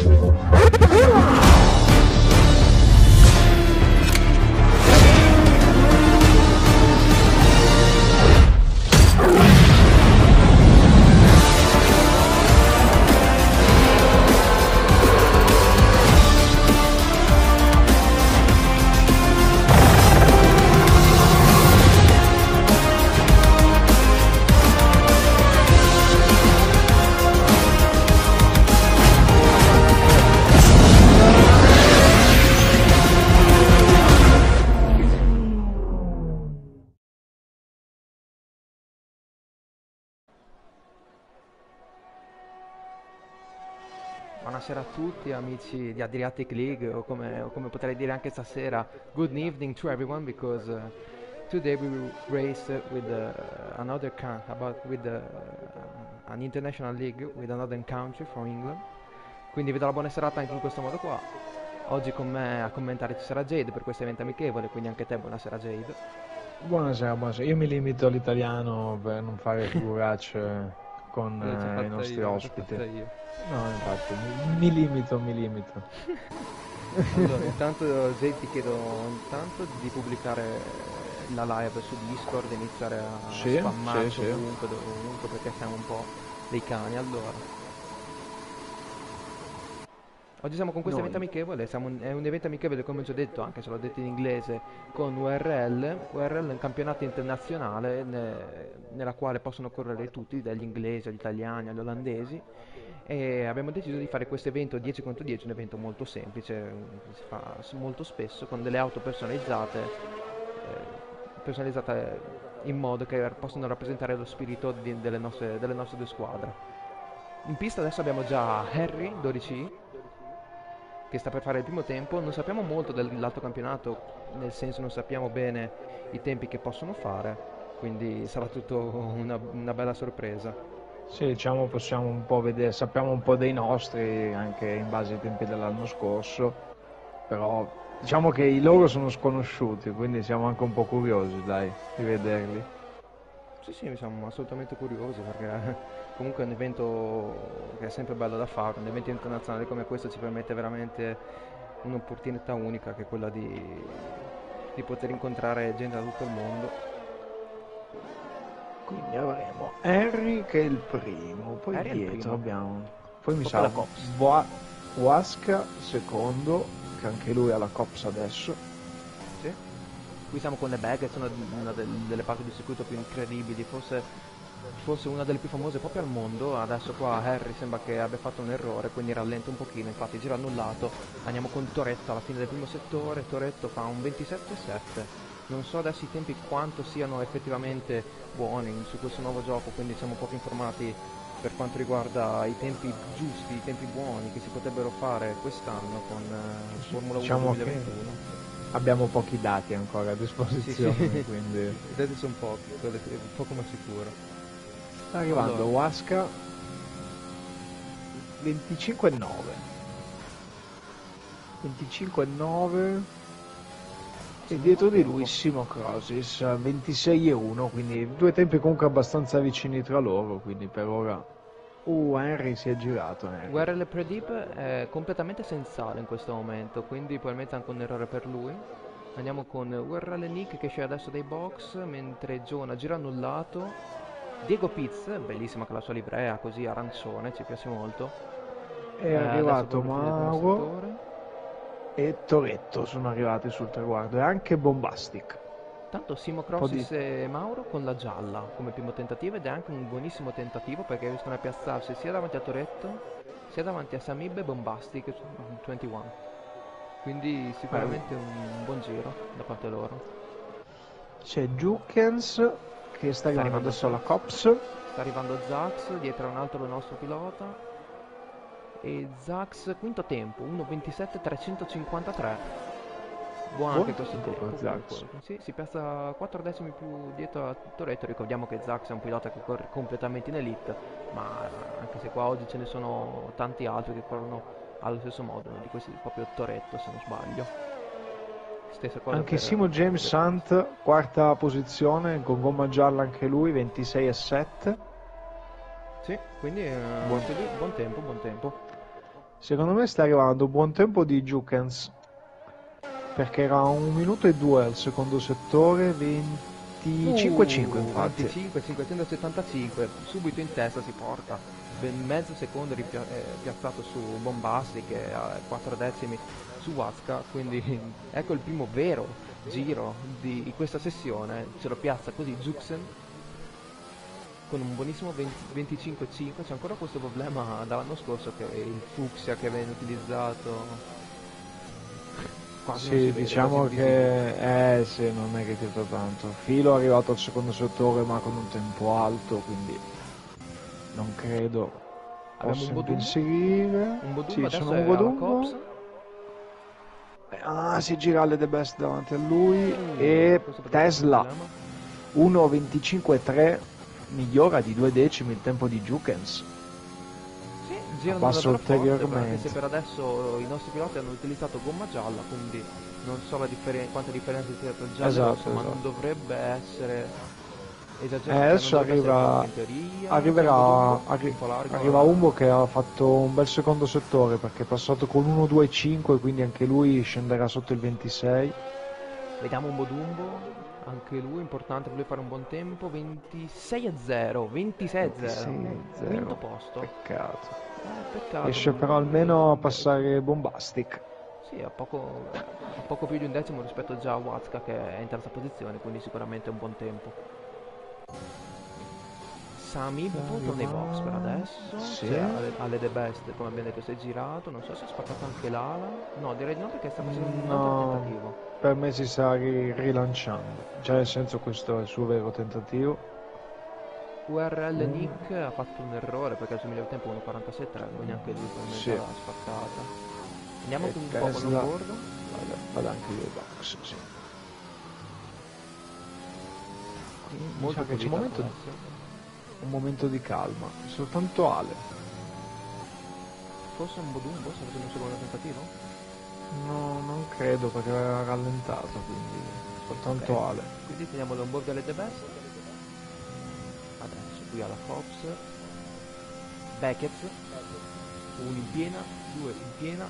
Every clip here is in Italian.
Oh! Tutti amici di Adriatic League o come, o come potrei dire anche stasera Good evening to everyone because uh, today we will race with uh, another can about with uh, an international league with another country from England quindi vi do la buona serata anche in questo modo qua oggi con me a commentare ci sarà Jade per questo evento amichevole quindi anche te buonasera Jade Buonasera, buonasera. Io mi limito all'italiano per non fare figuracce con eh, i nostri io, ospiti. No, infatti, mi, mi limito, mi limito. Allora, intanto Jade ti chiedo intanto di pubblicare la live su Discord e iniziare a Sì, spammarci sì, sì. ovunque, dovunque perché siamo un po' dei cani allora. Oggi siamo con questo Noi. evento amichevole, siamo un- è un evento amichevole come ho già detto, anche se l'ho detto in inglese, con URL. URL è un campionato internazionale ne- nella quale possono correre tutti, dagli inglesi agli italiani agli olandesi. E abbiamo deciso di fare questo evento 10 contro 10, un evento molto semplice, si fa molto spesso con delle auto personalizzate, eh, personalizzate in modo che possano rappresentare lo spirito di- delle, nostre, delle nostre due squadre. In pista adesso abbiamo già Harry 12 che sta per fare il primo tempo. Non sappiamo molto dell'altro campionato, nel senso non sappiamo bene i tempi che possono fare, quindi sarà tutto una, una bella sorpresa. Sì, diciamo possiamo un po' vedere, sappiamo un po' dei nostri anche in base ai tempi dell'anno scorso, però diciamo che i loro sono sconosciuti, quindi siamo anche un po' curiosi, dai, di vederli. Sì, sì, siamo assolutamente curiosi perché comunque è un evento che è sempre bello da fare, un evento internazionale come questo ci permette veramente un'opportunità unica che è quella di, di poter incontrare gente da tutto il mondo. Quindi avremo Harry che è il primo, poi Harry dietro primo. abbiamo, poi mi sa la Cops. Boa- Huasca secondo, che anche lui ha la Cops adesso. Sì. Qui siamo con le bag, che sono una del- delle parti di circuito più incredibili, forse, forse una delle più famose proprio al mondo. Adesso qua Harry sembra che abbia fatto un errore, quindi rallenta un pochino, infatti gira annullato. Andiamo con Toretto alla fine del primo settore, Toretto fa un 27,7. Non so adesso i tempi quanto siano effettivamente buoni su questo nuovo gioco, quindi siamo poco informati per quanto riguarda i tempi giusti, i tempi buoni che si potrebbero fare quest'anno con eh, Formula 1 Diciamo che 2021. abbiamo pochi dati ancora a disposizione, Sì, sì. quindi Vedete sono pochi, quello che- poco ma sicuro. sta arrivando Allora. Huasca 25,9 25,9 e dietro di lui Simo Crosis 26,1 quindi due tempi comunque abbastanza vicini tra loro quindi per ora uh Henry si è girato Henry. URL Predip è completamente senziale in questo momento, quindi probabilmente anche un errore per lui. Andiamo con URL Nick che esce adesso dai box, mentre Giona gira annullato. Diego Piz, bellissima con la sua livrea così arancione, ci piace molto. è Eh, arrivato Mauro. E Toretto sono arrivati sul traguardo e anche Bombastic Tanto Simo Crossis e Mauro con la gialla come primo tentativo ed è anche un buonissimo tentativo perché riescono a piazzarsi sia davanti a Toretto sia davanti a Samib e Bombastic 21. Quindi sicuramente un buon giro da parte loro. c'è Jukens che sta arrivando adesso alla. Cops Sta arrivando Zax, dietro a un altro nostro pilota. E Zax quinto tempo, 1.27.353. Buono Buon anche questo tempo Zax. Sì, si piazza 4 decimi più dietro a Toretto. Ricordiamo che Zax è un pilota che corre completamente in elite, ma anche se qua oggi ce ne sono tanti altri che corrono allo stesso modo, uno di questi proprio Toretto se non sbaglio. Stessa cosa Anche Simo James Sant, quarta posizione, con gomma gialla anche lui, 26 e 7. Sì, quindi eh, Buon- buon tempo, buon tempo. Secondo me sta arrivando un buon tempo di Jukens. Perché era un minuto e due al secondo settore, 25-5 Uh, infatti. 25, 575, subito in testa si porta. Ben mezzo secondo ripia- eh, piazzato su Bombasti che ha 4 decimi su Waska, quindi ecco il primo vero giro di, di questa sessione, ce lo piazza così Juxen con un buonissimo 20 25-5, c'è ancora questo problema dall'anno scorso che il fucsia che viene utilizzato quasi Sì, vede, diciamo che eh sì, non è che tira tanto. Filo è arrivato al secondo settore ma con un tempo alto, quindi non credo Abbiamo un Bodumbo? impensierire. Un Bodumbo Sì, adesso un Bodumbo. Cops. Ah, si gira alle The Best davanti a lui Mm, e Tesla un problema. 1.25.3 migliora di due decimi il tempo di Jukens. Sì, girano forte, ulteriormente. anche se per adesso i nostri piloti hanno utilizzato gomma gialla, quindi non so la differen- quanta differenza sia tra giallo Esatto, rosso, ma non esatto. dovrebbe essere esagerato. Eh, adesso arriva- forte teoria. Arriverà, arri- arriva eh. Umbo che ha fatto un bel secondo settore perché è passato con 1.2.5 quindi anche lui scenderà sotto il 26. Vediamo un Bodumbo, anche lui importante per lui fare un buon tempo, 26 a 0, 26 a 0, 26 a 0. quinto posto. Peccato. Eh, peccato. Riesce però almeno a passare Bombastic. Sì, a poco, a poco più di un decimo rispetto già a Watzka che è in terza posizione, quindi sicuramente un buon tempo. Sami butto nei box per adesso, Sì. cioè, alle, alle The Best, come abbiamo detto, si è girato, non so se ha spaccato anche l'ala, no direi di no perché sta facendo un No. altro tentativo. Per me si sta ri- rilanciando. Cioè nel senso questo è il suo vero tentativo. URL Mm. Nick ha fatto un errore perché il suo miglior tempo è 1.47, quindi anche lui probabilmente Sì. l'ha spaccata. Andiamo E con un po' con l'onboard. Vado, vado anche io ai box, sì. Mi Molto che c'è un momento, adesso. un momento di calma. Soltanto Ale. Forse un Bodumbo, facendo un secondo tentativo? No, non credo perché aveva rallentato, quindi soltanto Ok. Ale. Quindi teniamo l'onboard alle The Best. Adesso qui alla Fox. Beckett. Uno in piena, due in piena,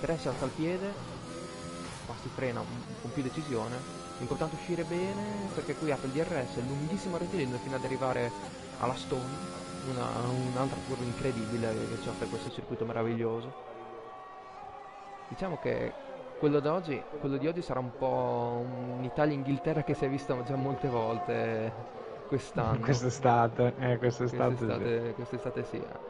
tre si alza al piede. Qua si frena un- con più decisione. L'importante è uscire bene perché qui apre il DRS, lunghissimo rettilineo fino ad arrivare alla Stone. Una- un'altra curva incredibile che ci offre questo circuito meraviglioso. Diciamo che quello, d'oggi, quello di oggi sarà un po' un'Italia-Inghilterra che si è vista già molte volte quest'anno. Quest'estate, eh, quest'estate, sì. Quest'estate, quest'estate sì. eh.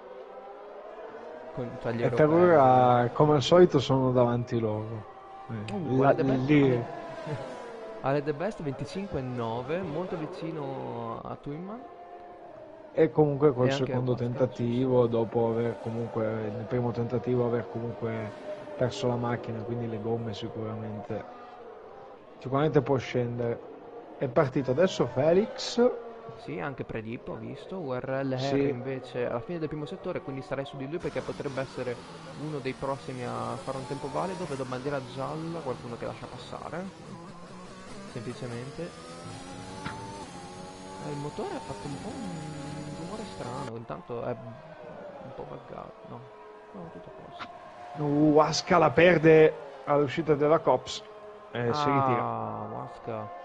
E per ora, come al solito, sono davanti loro. Eh, Uh, la- lì, alle The Best 25-9, molto vicino a Twinman. e comunque col E secondo tentativo, dopo aver comunque, nel primo tentativo, aver comunque perso la macchina, quindi le gomme sicuramente, sicuramente può scendere. È partito adesso Felix, Sì, anche Predip ho visto. URL Sì. Invece alla fine del primo settore, quindi starei su di lui perché potrebbe essere uno dei prossimi a fare un tempo valido. Vedo bandiera gialla, qualcuno che lascia passare. Semplicemente. Eh, il motore ha fatto un po' un rumore strano, intanto è un po' buggato. No, no, tutto a posto. Uh, Asca la perde all'uscita della Cops e si ritira. Ah, Wasca.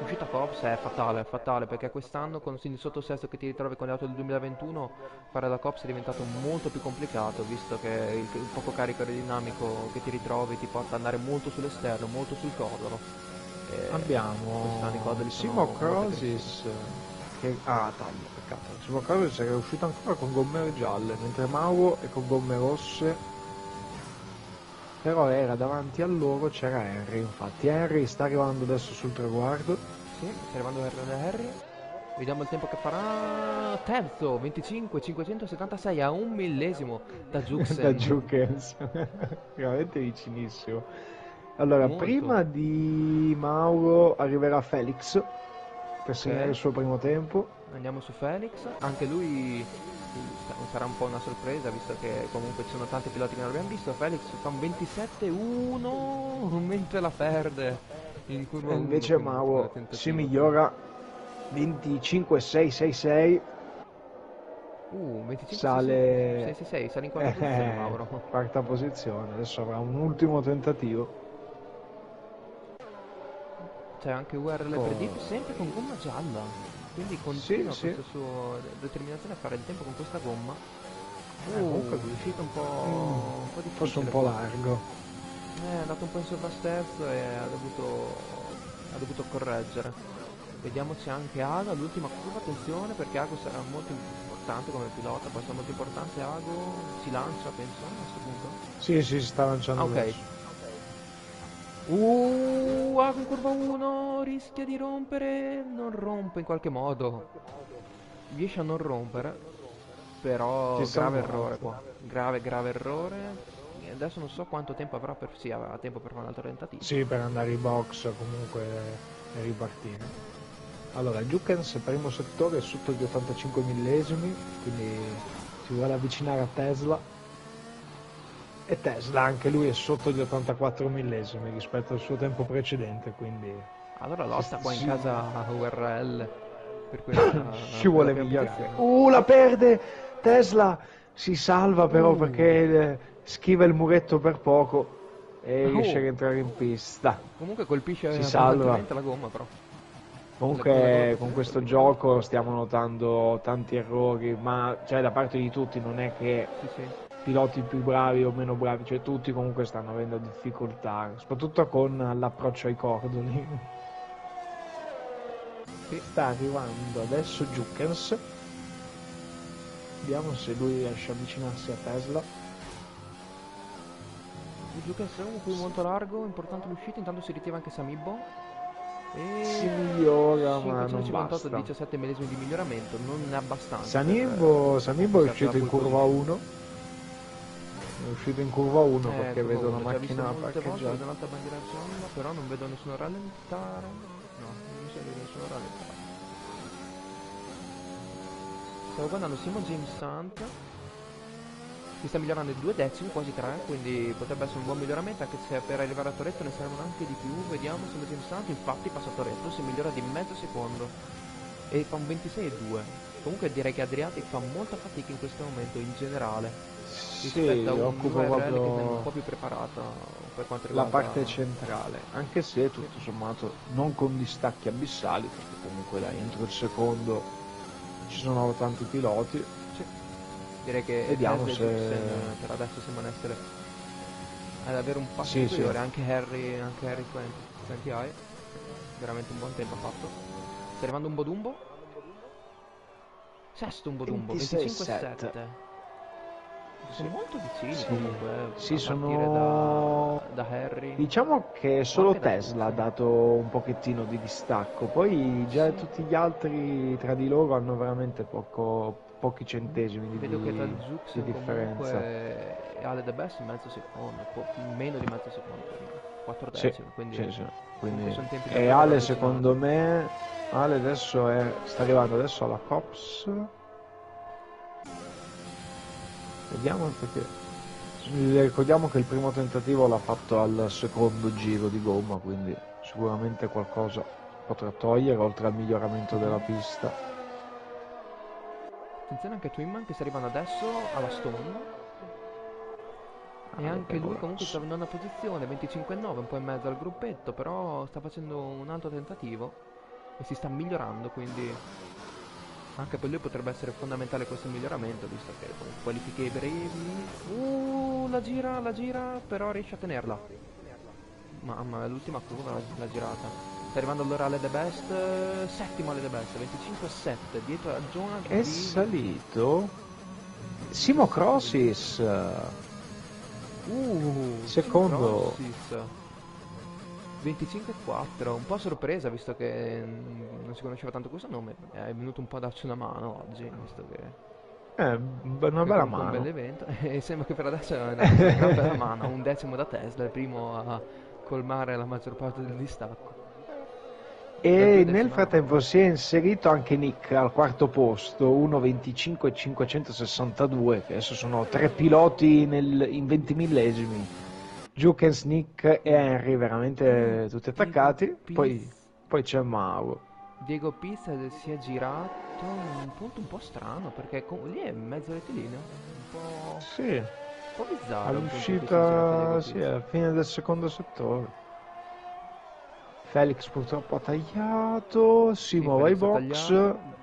L'uscita Cops è fatale, è fatale perché quest'anno con il sottosesto che ti ritrovi con le auto del 2021 fare la Cops è diventato molto più complicato visto che il, il poco carico aerodinamico che ti ritrovi ti porta ad andare molto sull'esterno, molto sul cordolo. E Abbiamo Simo Crosis che ah taglio peccato Simo Crosis era uscito ancora con gomme gialle mentre Mauro è con gomme rosse però era davanti a loro c'era Henry infatti Henry sta arrivando adesso sul traguardo Sì, sta arrivando Harry. Vediamo il tempo che farà. Terzo, 25, 576 a un millesimo da Juxen. da Jukens veramente vicinissimo allora Molto. prima di Mauro arriverà Felix per segnare il suo primo tempo Andiamo su Felix, anche lui sa- sarà un po' una sorpresa visto che comunque ci sono tanti piloti che non abbiamo visto. Felix fa un 27-1 mentre la perde in curva 1, invece Mauro si migliora 25-6-6-6 Uh, 25 sale... 6, 6, 6, sale in quarta posizione Mauro. Quarta posizione, adesso avrà un ultimo tentativo. C'è anche URL Oh. sempre con gomma gialla. Quindi continua sì. questa sua determinazione a fare il tempo con questa gomma. Eh, Uh, comunque- è uscito un po', Mm, un po' difficile. Forse un po' largo. Eh, è andato un po' in sovrasterzo e ha dovuto, ha dovuto correggere. Vediamoci anche Ago all'ultima curva, attenzione perché Ago sarà molto importante come pilota, può essere molto importante Ago, si lancia penso a questo punto. Sì, sì, si sta lanciando Ah, ok. adesso. Uh, in curva 1, rischia di rompere, non rompe in qualche modo. Riesce a non rompere, però Ci grave errore qua, grave grave errore. E adesso non so quanto tempo avrà per, sì, avrà tempo per fare un altro tentativo. Sì, per andare in box comunque e ripartire. Allora, Jukens primo settore è sotto gli 85 millesimi, quindi si vuole avvicinare a Tesla. E Tesla anche lui è sotto gli 84 millesimi rispetto al suo tempo precedente, quindi Allora lotta qua in casa URL per questa si vuole migliorare. Uh, la perde! Tesla si salva però Uh. perché eh, schiva il muretto per poco e Oh. riesce a rientrare in pista. Comunque colpisce Si salva. la gomma però. Comunque con questo gioco stiamo notando tanti errori, ma cioè da parte di tutti non è che Sì, sì. Piloti più bravi o meno bravi, cioè tutti comunque stanno avendo difficoltà, soprattutto con l'approccio ai cordoli. Sì. Sta arrivando adesso Jukens. Vediamo se lui riesce a avvicinarsi a Tesla. Che è un qui molto largo, importante l'uscita, intanto si ritiva anche Samibbo. E Si migliora, ma non 558 basta. 17 millesimi di miglioramento, non è abbastanza. Sanibbo, Sanibbo è uscito in curva 1. È uscito in curva 1 Eh, perché vedo una macchina parcheggiata. vedo un'altra bandiera gialla, però non vedo nessuno rallentare. No, non mi sembra nessuno rallentare. Stavo guardando Simon James Sant che sta migliorando di due decimi, quasi tre, quindi potrebbe essere un buon miglioramento, anche se per arrivare a Toretto ne servono anche di più. Vediamo Simon James Sant, infatti passa a Toretto, si migliora di mezzo secondo e fa un 26,2. Comunque direi che Adriatic fa molta fatica in questo momento in generale Sì, URL che è un proprio po' più preparato per quanto la riguarda parte centrale, anche se tutto sommato non con distacchi abissali, perché comunque dai, entro il secondo ci sono tanti piloti. Sì. direi che Vediamo se- Gibson, per adesso sembrano essere ad avere un passo Sì, superiore sì. anche Harry anche Harry 20, 20i veramente un buon tempo ha fatto sta arrivando un Bodumbo sesto un Bodumbo 26,7. 25,7 sono molto vicini Sì. comunque eh, Sì, sono- da, da Harry Diciamo che solo Tesla ha dato un pochettino di distacco, poi già Sì. tutti gli altri tra di loro hanno veramente poco, pochi centesimi di, Vedo che di Zux differenza. comunque e Ale The Best mezzo secondo, meno di mezzo secondo, ormai, 4 Sì, decimi, quindi Sì, sì. Quindi... E Ale secondo me, Ale adesso è, sta arrivando adesso alla Cops. Vediamo perché... Le ricordiamo che il primo tentativo l'ha fatto al secondo giro di gomma, quindi sicuramente qualcosa potrà togliere oltre al miglioramento della pista. Attenzione anche Twinman che sta arrivando adesso alla Stone. E Ah, anche lui comunque sta in nona posizione, 25,9, un po' in mezzo al gruppetto, però sta facendo un altro tentativo e si sta migliorando, quindi anche per lui potrebbe essere fondamentale questo miglioramento, visto che con qualifiche brevi... Uh, la gira, la gira, però riesce a tenerla. Mamma mia, l'ultima curva l'ha girata. Sta arrivando allora alle The Best, settimo alle The Best, 25,7, dietro a Jonah È di- salito Simo Crossis. Uh, Secondo. Crossis. 25,4, un po' a sorpresa visto che mm, non si conosceva tanto questo nome. È venuto un po' a darci una mano oggi, visto che Eh, una bella è un mano. bel evento. E sembra che per adesso è una, bella mano, un decimo da Tesla, il primo a colmare la maggior parte del distacco. E nel frattempo si è inserito anche Nick al quarto posto, 1.25 e 562, che adesso sono tre piloti nel- in 20 millesimi. Jukens, Nick e Henry veramente tutti attaccati, poi, poi c'è Mauro. Diego Pizza si è girato in un punto un po' strano perché con- lì è in mezzo rettilineo, un po', Sì, un po' bizzarro in si all'uscita, sì, alla fine del secondo settore. Felix purtroppo ha tagliato, Sì, Simo va ha box. tagliato.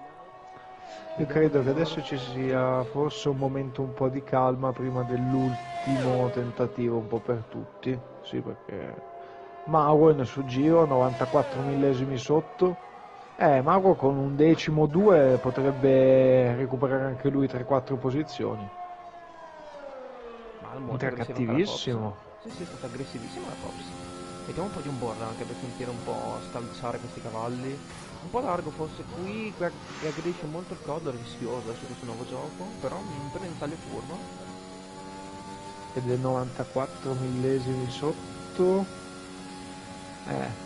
Io Vediamo credo che adesso ci sia forse un momento un po' di calma prima dell'ultimo tentativo un po' per tutti. Sì, perché Mauro nel suo giro, 94 millesimi sotto. Eh, Mauro con un decimo 2 potrebbe recuperare anche lui 3-4 posizioni. Ma molto Inter aggressiva anche la cattivissimo. Sì, sì, è stata aggressivissima la Cops. Mettiamo un po' di un board anche per sentire un po' stalciare questi cavalli. Un po' largo forse qui, ag- aggredisce molto il codo, rischioso adesso questo nuovo gioco, però un per un taglio furbo. ed è 94 millesimi sotto. Eh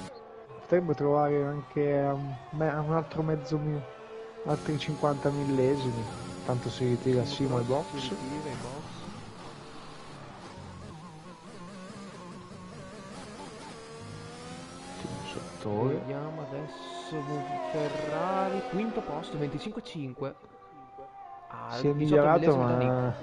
potrebbe trovare anche um, un altro mezzo mi- altri 50 millesimi. Tanto si ritira Simo ai box. Vediamo adesso Ferrari, quinto posto, 25-5. Ah, si è 18 migliorato ma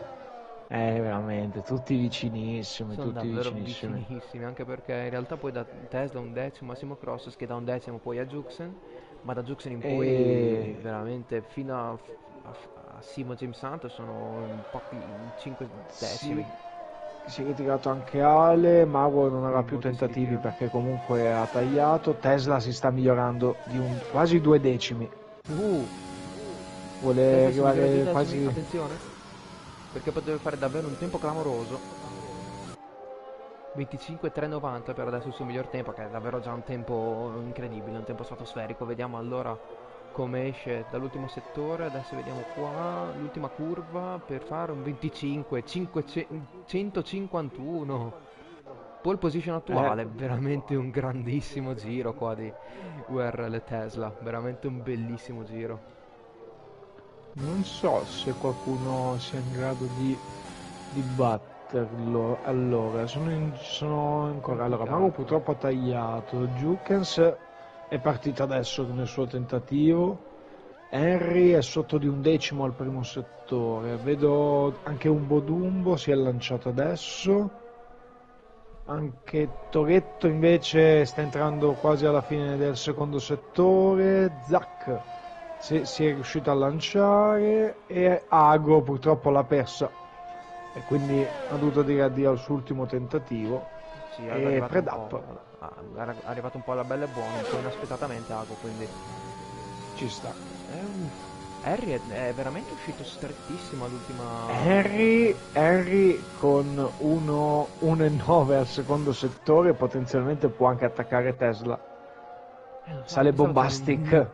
eh veramente tutti vicinissimi Sono tutti davvero vicinissimi vicinissimi, anche perché in realtà poi da Tesla un decimo, Massimo Cross che da un decimo poi a Juxen, ma da Juxen in poi E- veramente fino a, a, a Simo James Santos sono in pochi 5 decimi. Si, si è ritirato anche Ale, Mauro non avrà più tentativi perché comunque ha tagliato, Tesla si sta migliorando di un, quasi due decimi, Uh, vuole arrivare quasi... attenzione, perché potrebbe fare davvero un tempo clamoroso. 25-390 per adesso il suo miglior tempo, che è davvero già un tempo incredibile, un tempo stratosferico. Vediamo allora come esce dall'ultimo settore. Adesso vediamo qua l'ultima curva per fare un 25, 551. Pole position attuale, veramente un grandissimo giro qua di URL Tesla, veramente un bellissimo giro. Non so se qualcuno sia in grado di, di batterlo. Allora, sono, in, sono ancora. Allora, Mauro purtroppo ha tagliato. Jukens è partito adesso nel suo tentativo. Henry è sotto di un decimo al primo settore. Vedo anche un Bodumbo si è lanciato adesso. Anche Toretto invece sta entrando quasi alla fine del secondo settore. Zac si, si è riuscito a lanciare e Ago purtroppo l'ha persa e quindi ha dovuto dire addio al suo ultimo tentativo. Sì, E Predap. Ah, era arrivato un po' alla bella e buona, un po' inaspettatamente Ago, quindi Ci sta. un- Harry è, è veramente uscito strettissimo all'ultima Henry, Henry con 1,9 al secondo settore potenzialmente può anche attaccare Tesla. Eh, so, Sale Bombastic.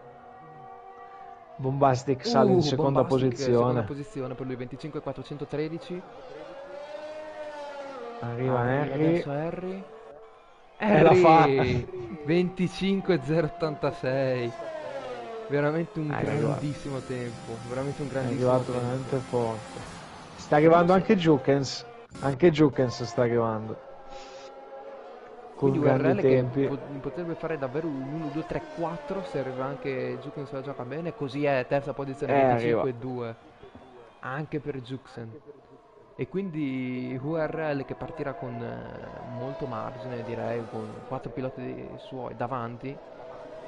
Bombastic sale in Uh, seconda Bombastic, seconda posizione. posizione per lui 25 413 Arriva Arriva Henry. Adesso Harry E la fa. Harry 25 086 veramente un Ah, è grandissimo tempo veramente un È grandissimo arrivato tempo veramente forte. Sta arrivando anche Jukens. Anche Jukens sta arrivando. Con quindi grandi URL che tempi. po- potrebbe fare davvero un 1 2 3 4 se arriva anche Juxen se la gioca bene così è terza posizione Eh, 25 e 2 anche per Juxen e quindi URL che partirà con eh, molto margine direi con quattro piloti suoi davanti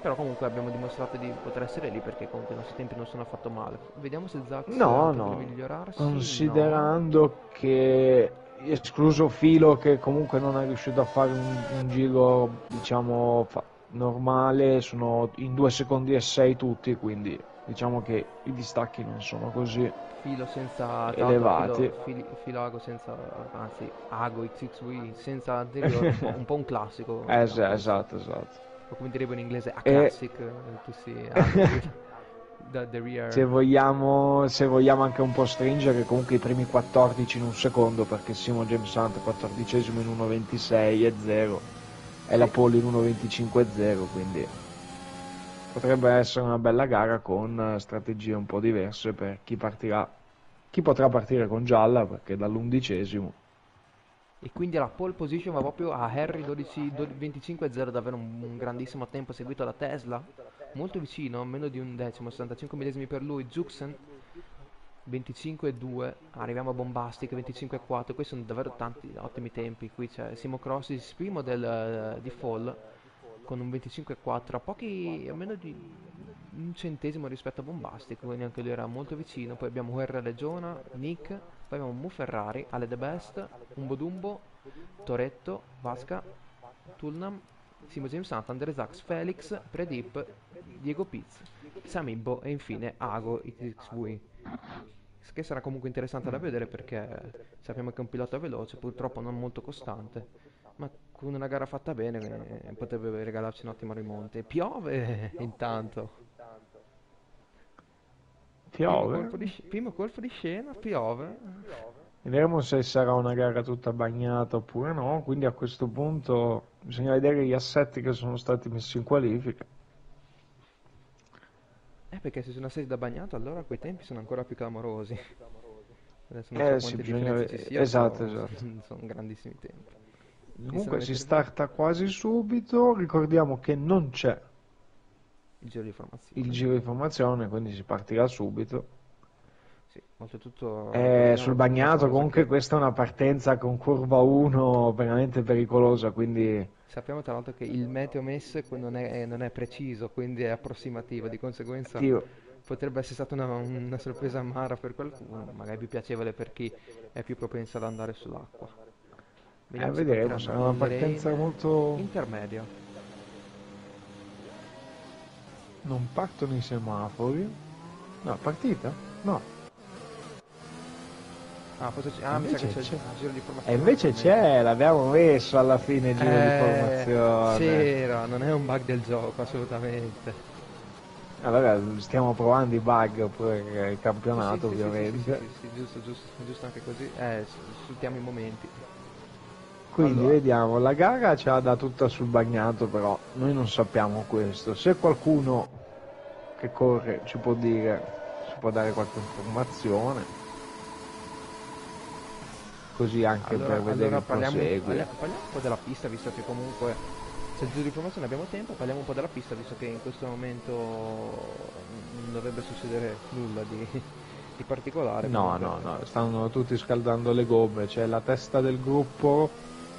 però comunque abbiamo dimostrato di poter essere lì perché comunque i nostri tempi non sono affatto male vediamo se Zax No, no. migliorarsi Considerando che escluso Filo che comunque non è riuscito a fare un, un giro diciamo normale, sono in 2 secondi e 6 tutti, quindi diciamo che i distacchi non sono così. filo senza l'altro Elevati. filo, fili- filo ago senza anzi ago XXV senza anteriore un po', un po' un classico sì, diciamo. esatto, esatto. o come direbbe in inglese a classic eh, tu si the rear Se vogliamo, se vogliamo anche un po' stringere, comunque i primi 14 in un secondo, perché Simo James Hunt 14 in 1.26 e 0 e la pole in 1.25 e 0, quindi potrebbe essere una bella gara con eh, strategie un po' diverse per chi partirà, chi potrà partire con gialla, perché dall'undicesimo. E quindi la pole position va proprio a Harry 12, 25-0, davvero un, un, grandissimo tempo seguito da Tesla, molto vicino, meno di un decimo, 65 millesimi per lui, Zuxen 25-2, arriviamo a Bombastic 25-4, questi sono davvero tanti ottimi tempi, qui c'è Simo Crossis primo del, uh, di Fall con un 25-4, a pochi, a meno di un centesimo rispetto a Bombastic, quindi anche lui era molto vicino, poi abbiamo UR Legiona, Nick, poi abbiamo Mu Ferrari, Ale The Best, Umbo Dumbo, Toretto, Vasca, Tulnam, Simo James Sant, Andre Zax, Felix, Predip, Diego Piz, Samibbo e infine Ago XXV che sarà comunque interessante da vedere perché sappiamo che è un pilota veloce, purtroppo non molto costante, ma con una gara fatta bene eh, potrebbe regalarci un ottimo rimonte. Piove intanto. Piove? Primo colpo di, primo colpo di scena, piove. Vedremo se sarà una gara tutta bagnata oppure no, quindi a questo punto bisogna vedere gli assetti che sono stati messi in qualifica. Eh, perché se sono assedi da bagnato, allora quei tempi sono ancora più clamorosi. Adesso non eh, so sì, bisogna... sia, esatto, esatto. sono grandissimi tempi. Comunque si starta quasi subito, ricordiamo che non c'è il giro di formazione. Il giro di formazione, quindi si partirà subito. Sì, oltretutto... Eh, sul bagnato comunque che... questa è una partenza con curva 1 veramente pericolosa, quindi Sappiamo tra l'altro che il meteo messo non è, non è preciso, quindi è approssimativo, di conseguenza Dio. potrebbe essere stata una, una, sorpresa amara per qualcuno, magari più piacevole per chi è più propenso ad andare sull'acqua. Vediamo eh, vedremo, sarà una partenza molto... Intermedia. Non partono i semafori. No, partita? No. Ah, forse c'è. Ah, mi sa che c'è, c'è il giro di formazione. E invece c'è, l'abbiamo messo alla fine il giro eh, di formazione. C'era, non è un bug del gioco, assolutamente. Allora stiamo provando i bug per il campionato, sì, sì, ovviamente. Sì, sì, giusto, giusto, giusto anche così. Eh, sfruttiamo i momenti. Quindi allora. vediamo, la gara ce l'ha da tutta sul bagnato, però noi non sappiamo questo. Se qualcuno che corre ci può dire, ci può dare qualche informazione così anche allora, per vedere allora il parliamo, parliamo, parliamo un po' della pista visto che comunque senza giro di formazione abbiamo tempo parliamo un po' della pista visto che in questo momento non dovrebbe succedere nulla di, di particolare no no no stanno tutti scaldando le gomme c'è la testa del gruppo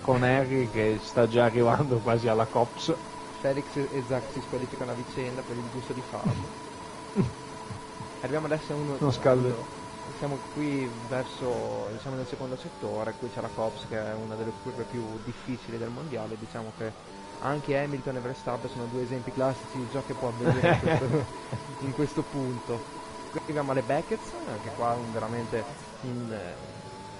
con Harry che sta già arrivando quasi alla COPS. Felix e Zack si squalificano a vicenda per il gusto di farlo. Arriviamo adesso a uno non scaldo siamo qui verso diciamo nel secondo settore, qui c'è la Cops che è una delle curve più difficili del mondiale, diciamo che anche Hamilton e Verstappen sono due esempi classici di ciò che può avvenire in, questo, in questo, punto. Qui arriviamo alle Beckett, che qua veramente in eh,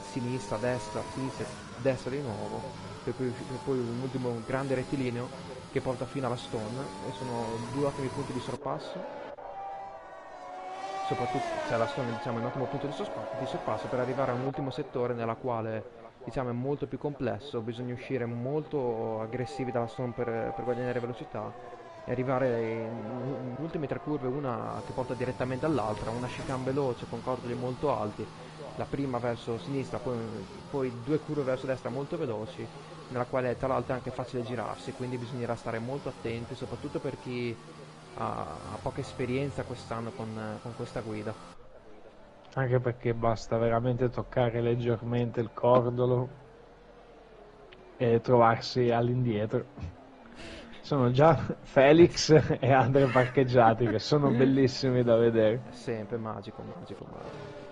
sinistra, destra, sinistra, destra di nuovo, per poi, per poi un ultimo grande rettilineo che porta fino alla Stone e sono due ottimi punti di sorpasso. Soprattutto cioè la Sony diciamo, è un ottimo punto di, di, sorpasso per arrivare a un ultimo settore nella quale diciamo, è molto più complesso, bisogna uscire molto aggressivi dalla Stone per, per guadagnare velocità e arrivare in, in, ultime tre curve, una che porta direttamente all'altra, una chicane veloce con cordoli molto alti, la prima verso sinistra, poi, poi due curve verso destra molto veloci, nella quale tra l'altro è anche facile girarsi, quindi bisognerà stare molto attenti, soprattutto per chi ha, ha poca esperienza quest'anno con, con questa guida. Anche perché basta veramente toccare leggermente il cordolo e trovarsi all'indietro. Sono già Felix e Andre parcheggiati che sono bellissimi da vedere. Sempre magico, magico, magico.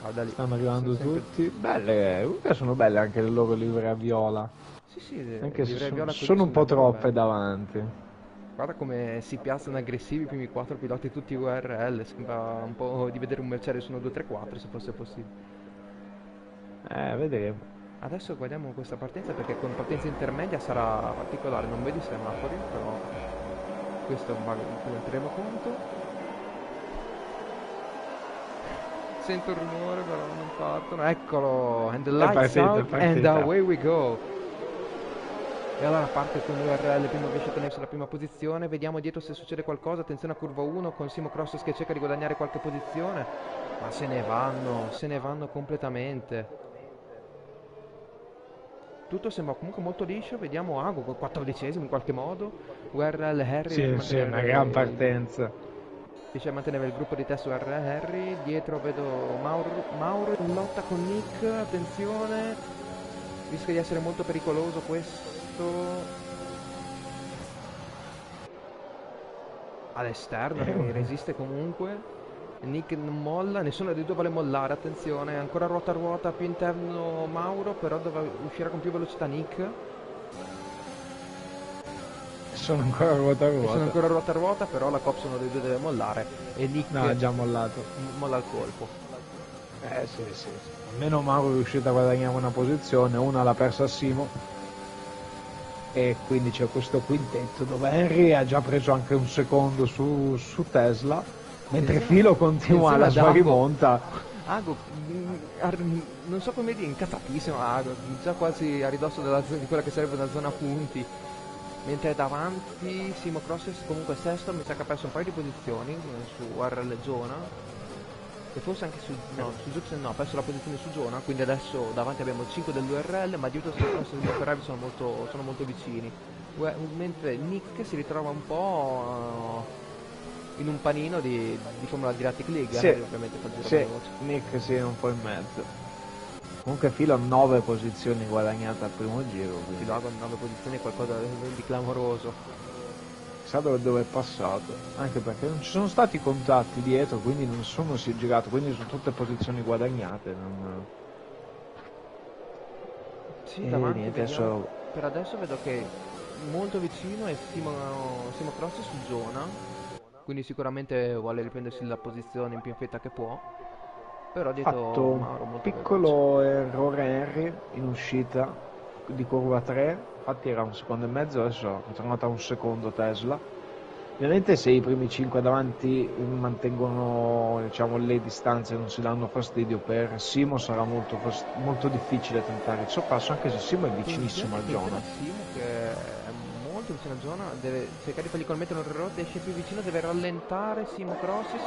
Guarda lì. Stanno arrivando sempre... tutti. Belle, comunque sono belle anche le loro livre a viola. Sì, sì, anche se sono, sono un po' troppe belle. davanti. Guarda come si piazzano aggressivi i primi quattro piloti tutti URL, sembra un po' di vedere un Mercedes 1, 2, 3, 4 se fosse possibile. Eh, vedremo. Adesso guardiamo questa partenza perché con partenza intermedia sarà particolare, non vedi semafori, però questo è un bug di cui entreremo conto. Sento il rumore però non partono, eccolo, and the lights out and away we go. E allora parte con l'URL, primo riesce a tenersi la prima posizione, vediamo dietro se succede qualcosa, attenzione a curva 1 con Simo Crosses che cerca di guadagnare qualche posizione, ma se ne vanno, se ne vanno completamente. tutto sembra comunque molto liscio, vediamo Ago col 14 in qualche modo, URL Harry sì, sì, una gran partenza. Riesce a mantenere il gruppo di testa URL Harry, dietro vedo Mauro, Mauro in lotta con Nick, attenzione, rischia di essere molto pericoloso questo. All'esterno, che resiste comunque. Nick non molla, nessuno dei due vuole mollare, attenzione, ancora ruota a ruota, più interno Mauro, però deve uscire con più velocità Nick. Sono ancora ruota a ruota. Sono ancora ruota a ruota, però la Cops uno dei due deve mollare e Nick no, ha già mollato. molla il colpo. Eh sì, sì. Almeno Mauro è riuscito a guadagnare una posizione, una l'ha persa a Simo e quindi c'è questo quintetto dove Henry ha già preso anche un secondo su, su Tesla mentre Filo continua la sua rimonta Ago mm, non so come dire incazzatissimo Ago già quasi a ridosso della, di quella che sarebbe una zona punti mentre davanti Simo Crosses comunque sesto mi sa che ha perso un paio di posizioni su RL zona e forse anche su, no, su Zuxen no, ha perso la posizione su zona, quindi adesso davanti abbiamo 5 dell'URL, ma dietro Simo Crosses e Ferrari sono molto, sono molto vicini. Mentre Nick si ritrova un po' in un panino di, di Formula Adriatic League, sì. eh, ovviamente fa giro sì. veloce. Nick sì, un po' in mezzo. Comunque Filo ha 9 posizioni guadagnate al primo giro. Quindi. Filo ha 9 posizioni è qualcosa di clamoroso. Chissà dove, dove è passato, anche perché non ci sono stati contatti dietro, quindi nessuno si è girato, quindi sono tutte posizioni guadagnate. Non... Sì, davanti niente, adesso... per adesso vedo che molto vicino è Simo, Simo Cross su zona quindi sicuramente vuole riprendersi la posizione in più in fretta che può. Però dietro Fatto Mauro molto piccolo veloce. errore Henry in uscita di curva 3, infatti era un secondo e mezzo, adesso è tornato a un secondo Tesla. Ovviamente se i primi 5 davanti mantengono diciamo, le distanze e non si danno fastidio per Simo sarà molto, molto difficile tentare il sorpasso anche se Simo è vicinissimo al Jonah. Simo che molto vicino a zona, deve cercare di fargli commettere un errore, esce più vicino, deve rallentare Simo Crossis.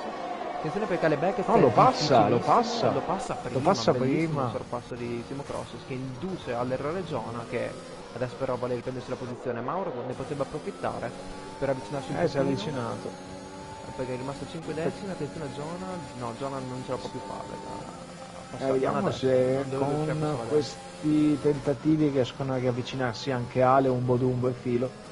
Attenzione perché le back no, lo passa, lo passa, lo passa prima, lo passa prima. il sorpasso di Simo Crossis che induce all'errore zona che adesso però vuole riprendersi la posizione Mauro ne potrebbe approfittare per avvicinarsi un po'. Eh, si è avvicinato. Perché è rimasto 5 decimi, attenzione a zona, no, zona non ce la può più fare. Eh, vediamo se con questi tentativi riescono a riavvicinarsi anche Ale, un Bodumbo e Filo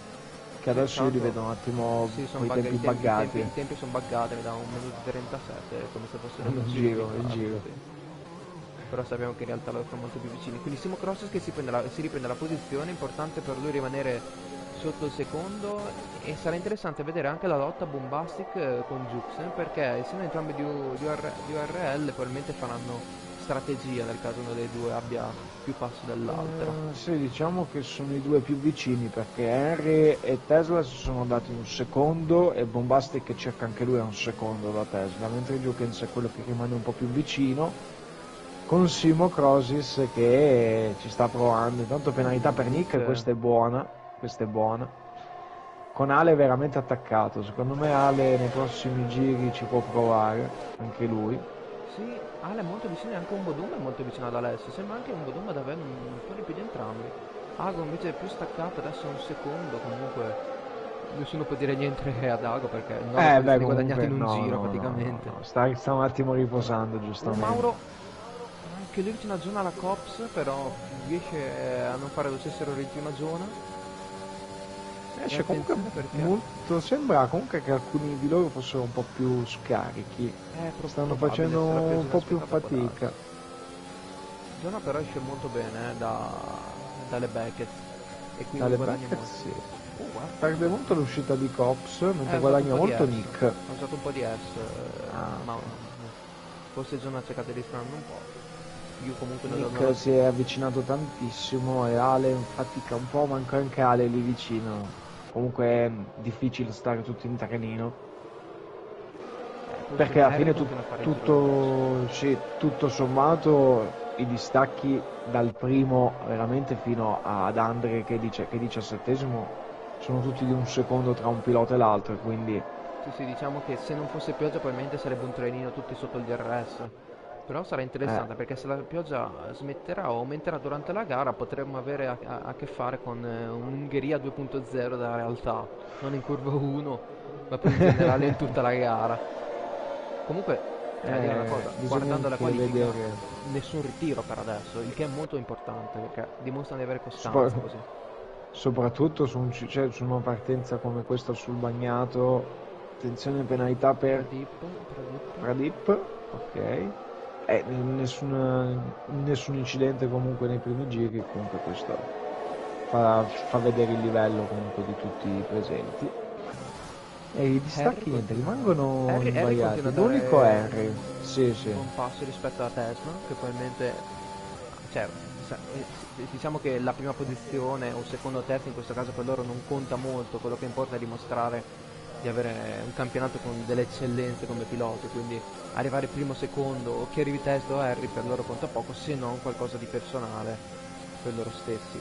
che adesso io li vedo un attimo sì, con i tempi buggati. I tempi, i tempi sono buggati, mi da un minuto 37, come se fossero un giro, il giro. Però sappiamo che in realtà loro sono molto più vicini. Quindi Simo Crosses che si, la, si riprende la posizione, importante per lui rimanere sotto il secondo e sarà interessante vedere anche la lotta Bombastic eh, con Juxen perché essendo entrambi di, di, UR, di URL probabilmente faranno strategia nel caso uno dei due abbia più passi dell'altro. Uh, sì, diciamo che sono i due più vicini perché Henry e Tesla si sono dati un secondo e Bombastic cerca anche lui un secondo da Tesla, mentre Jukens è quello che rimane un po' più vicino con Simo Crosis che ci sta provando, intanto penalità per Nick, sì. questa è buona, questa è buona. Con Ale veramente attaccato, secondo me Ale nei prossimi giri ci può provare, anche lui. Sì, Ale è molto vicino e anche un Bodum è molto vicino ad Alessio. Sembra anche un Bodum ad avere un po' di più di entrambi. Ago invece è più staccato, adesso è un secondo, comunque nessuno può dire niente ad Ago perché non eh, beh, guadagnato in un no, giro no, praticamente. No, sta, sta, un attimo riposando giustamente. Mauro anche lui vicino a zona alla Cops, però riesce a non fare lo stesso errore di prima zona Esce comunque molto, sembra comunque che alcuni di loro fossero un po' più scarichi. Eh, Stanno facendo un po' più fatica. Zona però esce molto bene eh, da, dalle Beckett. E quindi dalle Beckett sì. Uh, Perde molto l'uscita di Cops, mentre eh, guadagna molto Nick. Ha usato un po' di S, eh, ah. ma forse Zona ha cercato di distrarmi un po' io comunque non Nick non... si è avvicinato tantissimo e Ale fatica un po', manca anche Ale lì vicino comunque è difficile stare tutti in trenino. Perché alla fine tu, tutto, sì, tutto sommato i distacchi dal primo veramente fino ad Andre che, dice, che diciassettesimo sono tutti di un secondo tra un pilota e l'altro quindi sì sì diciamo che se non fosse pioggia probabilmente sarebbe un trenino tutti sotto il DRS Però sarà interessante perché se la pioggia smetterà o aumenterà durante la gara potremmo avere a, a- a che fare con eh, un'Ungheria 2.0 della realtà, non in curva 1, ma poi in generale in tutta la gara. Comunque, una Eh, cosa, guardando la qualifica, vedere. nessun ritiro per adesso, il che è molto importante perché dimostrano di avere costanza Sopra- così. Soprattutto su, un ci- cioè, su una partenza come questa sul bagnato, attenzione penalità per Pradip, Pradip. Pradip, ok. E nessun, nessun incidente comunque nei primi giri, comunque questo fa, fa vedere il livello comunque di tutti i presenti. E i distacchi Harry niente, rimangono Harry- Harry invariati. a L'unico è Henry, sì sì. buon passo rispetto alla Tesla, che probabilmente, cioè, eh, diciamo che la prima posizione o secondo o terza in questo caso per loro non conta molto, quello che importa è dimostrare di avere un campionato con delle eccellenze come piloti, quindi arrivare primo, secondo o chi arrivi testo o Harry per loro conta poco, se non qualcosa di personale per loro stessi.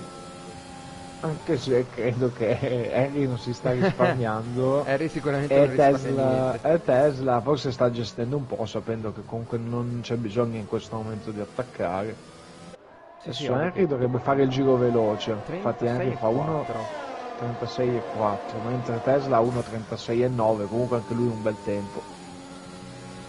Anche se credo che Harry non si sta risparmiando. Harry sicuramente e non Tesla, E Tesla forse sta gestendo un po' sapendo che comunque non c'è bisogno in questo momento di attaccare. Sì, sì, Henry dovrebbe fare il giro veloce, infatti Henry fa 4. uno 1.36.4, mentre Tesla 1.36.9, comunque anche lui un bel tempo.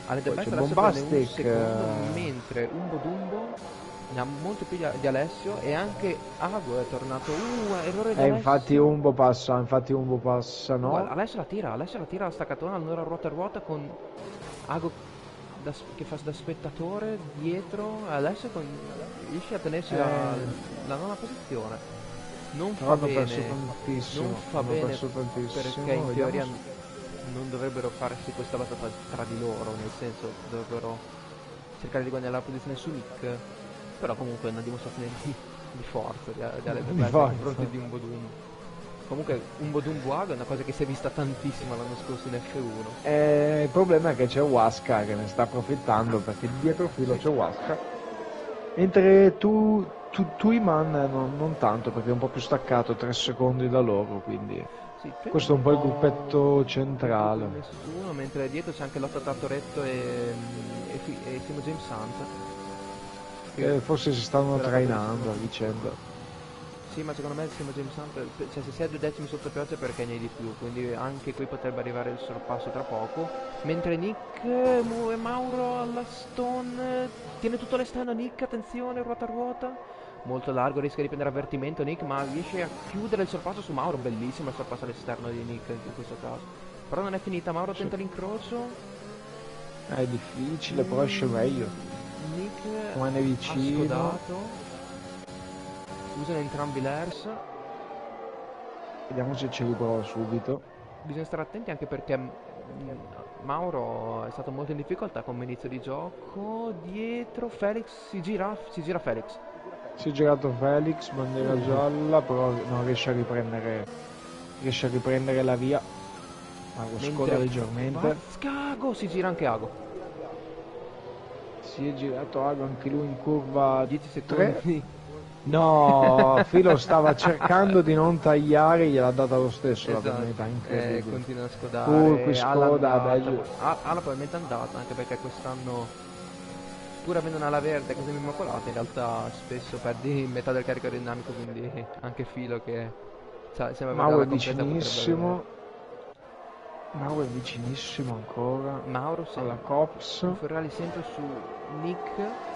Ale Poi c'è Bombastic, secondo, eh, mentre Umbo Dumbo ne ha molto più di Alessio e anche Ago è tornato uh, errore di eh, infatti Umbo passa infatti Umbo passa no Guarda, Alessio la tira Alessio la tira la staccatona allora ruota a ruota con Ago da, che fa da spettatore dietro Alessio con, riesce a tenersi eh. la, la nona posizione non fa hanno perso bene, tantissimo, non fa hanno bene perso tantissimo, perché in teoria non dovrebbero farsi questa lotta tra, di loro, nel senso dovrebbero cercare di guadagnare la posizione su Nick, però comunque è una dimostrazione di, di forza di, di Ale Di Bestrade nei confronti di un Bodum. Comunque un Bodum Buago è una cosa che si è vista tantissimo l'anno scorso in F1. Eh, il problema è che c'è Waska che ne sta approfittando perché dietro filo c'è Waska. Mentre tu, tu Tuiman non, non tanto perché è un po' più staccato, 3 secondi da loro, quindi Sì, questo è un po' il gruppetto centrale. Nessuno, mentre dietro c'è anche Lotta Tartoretto e, e, e Timo James Hunt. Che- Eh, forse si stanno trainando a vicenda. Sì, ma secondo me il Timo James Hunt, cioè se si è a due decimi sotto pioggia perché ne hai di più, quindi anche qui potrebbe arrivare il sorpasso tra poco. Mentre Nick eh, muove Mauro alla Stone, eh, tiene tutto l'esterno Nick, attenzione, ruota a ruota. Molto largo, rischia di prendere avvertimento Nick, ma riesce a chiudere il sorpasso su Mauro, bellissimo il sorpasso all'esterno di Nick in questo caso. Però non è finita, Mauro tenta l'incrocio, È difficile, però esce meglio. Nick Rimane ha vicino. scodato. Usano entrambi l'ERS. Vediamo se ci riprova subito. Bisogna stare attenti anche perché mm, Mauro è stato molto in difficoltà come inizio di gioco. Dietro Felix si gira, si gira Felix. Si è girato Felix, bandiera gialla, però non riesce a riprendere, riesce a riprendere la via. Ma lo scoda leggermente. Scago si gira anche Ago. Si è girato Ago anche lui in curva 10 3. secondi. No, Filo stava cercando di non tagliare, gliel'ha data lo stesso la Esatto. penalità, Eh, incredibile. continua a scodare. Uh, qui Alla scoda, Ah, Alla probabilmente è andata anche perché quest'anno pur avendo una ala verde così immacolata in realtà spesso perdi metà del carico aerodinamico quindi anche Filo che sa, sembra Mauro è vicinissimo. Mauro è vicinissimo ancora. Mauro sì. Alla Cops. Ferrari sempre su Nick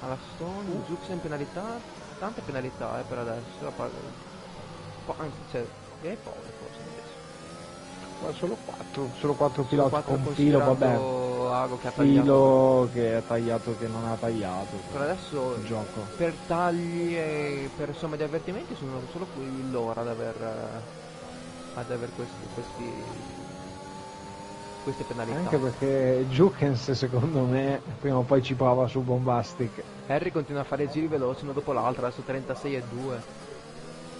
alla Stone, Zux in penalità, tante penalità eh, per adesso, a po- cioè, forse adesso. Ma solo 4, solo 4 Solo piloti quattro con filo, vabbè. Ago che ha tagliato. Filo che ha tagliato che non ha tagliato. Per adesso Il gioco. per tagli e per somme di avvertimenti sono solo qui loro ad aver, eh, ad aver questi, questi, queste penalità. Anche perché Jukens secondo me prima o poi ci prova su Bombastic Harry continua a fare giri veloci uno dopo l'altro, adesso 36 e 2.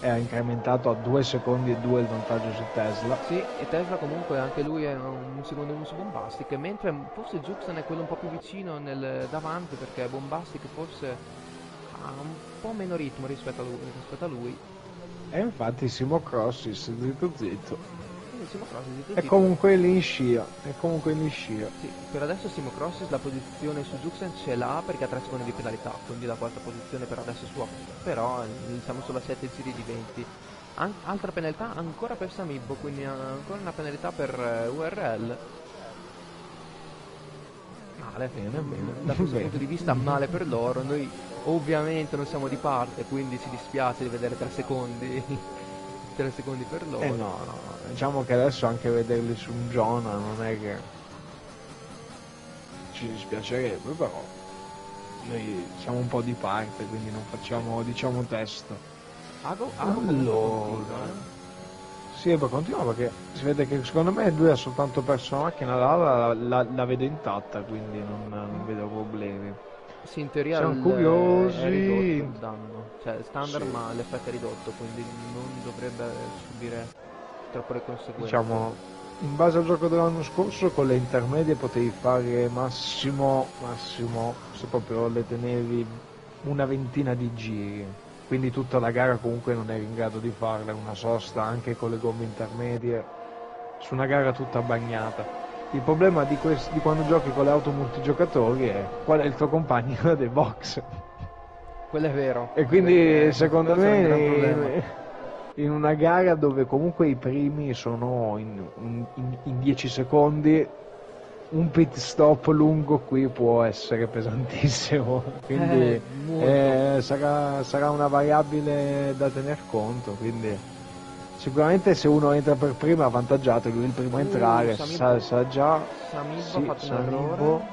Ha incrementato a 2 secondi e 2 il vantaggio su Tesla. Sì, e Tesla comunque anche lui è un secondo su Bombastic, mentre forse Juxon è quello un po' più vicino nel davanti perché Bombastic forse ha un po' meno ritmo rispetto a lui. Rispetto a lui. E infatti Simo Crossis zitto zitto. È comunque lì in scia, è comunque lì in scia. Sì, per adesso Simo Crosses la posizione su Zuxen ce l'ha perché ha 3 secondi di penalità, quindi la quarta posizione per adesso è sua, però eh, siamo solo a 7 giri di 20. An altra penalità ancora per Samibbo, quindi ancora una penalità per uh, eh, URL. Male, bene, bene. Da questo bene. punto di vista male per loro, noi ovviamente non siamo di parte, quindi ci dispiace di vedere 3 secondi 3 secondi per loro. Eh no, no, diciamo che adesso anche vederli su un Jonah non è che ci dispiacerebbe, però noi siamo un po' di parte, quindi non facciamo, diciamo, testo. Ago, Ago allora... Sì, poi continua perché si vede che secondo me lui ha soltanto perso la macchina, la, la, la, la vedo intatta, quindi non, non vedo problemi. Sì, in teoria siamo curiosi. È il danno, cioè standard sì. ma l'effetto è ridotto, quindi non dovrebbe subire troppe le conseguenze. Diciamo, in base al gioco dell'anno scorso con le intermedie potevi fare massimo, massimo, se proprio le tenevi una ventina di giri. Quindi tutta la gara comunque non eri in grado di farla, una sosta anche con le gomme intermedie, su una gara tutta bagnata. Il problema di, quest- di quando giochi con le auto multigiocatori è qual è il tuo compagno dei box. Quello è vero. E quindi è, secondo me in, in, una gara dove comunque i primi sono in 10 secondi, un pit stop lungo qui può essere pesantissimo. Quindi eh, eh, sarà, sarà una variabile da tener conto. Quindi Sicuramente se uno entra per primo è avvantaggiato, lui il primo a entrare, uh, sa, sa, già. Samibbo sì, ha fatto Samibbo, un errore.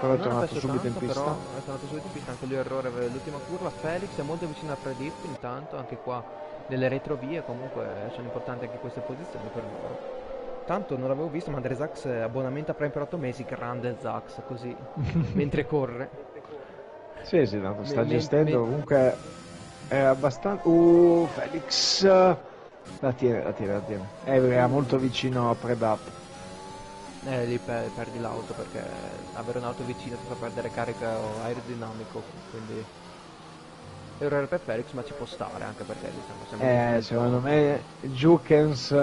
Però è tornato subito tanto, in pista. Però è tornato subito in pista, anche lui errore l'ultima curva. Felix è molto vicino a Fred Dip, intanto anche qua nelle retrovie comunque sono importanti anche queste posizioni per loro. Tanto non l'avevo visto, ma Andre Zax abbonamento a Prime per 8 mesi, grande Zax così, mentre corre. Sì, sì, tanto sta me, gestendo, me, comunque è abbastanza... Uh, Felix... La tiene, la tiene, la tiene. Eh, era molto vicino a Predap. Eh, lì per, perdi l'auto perché avere un'auto vicina ti fa perdere carica aerodinamico, quindi... Errore per Felix ma ci può stare anche perché diciamo Eh, secondo me Jukens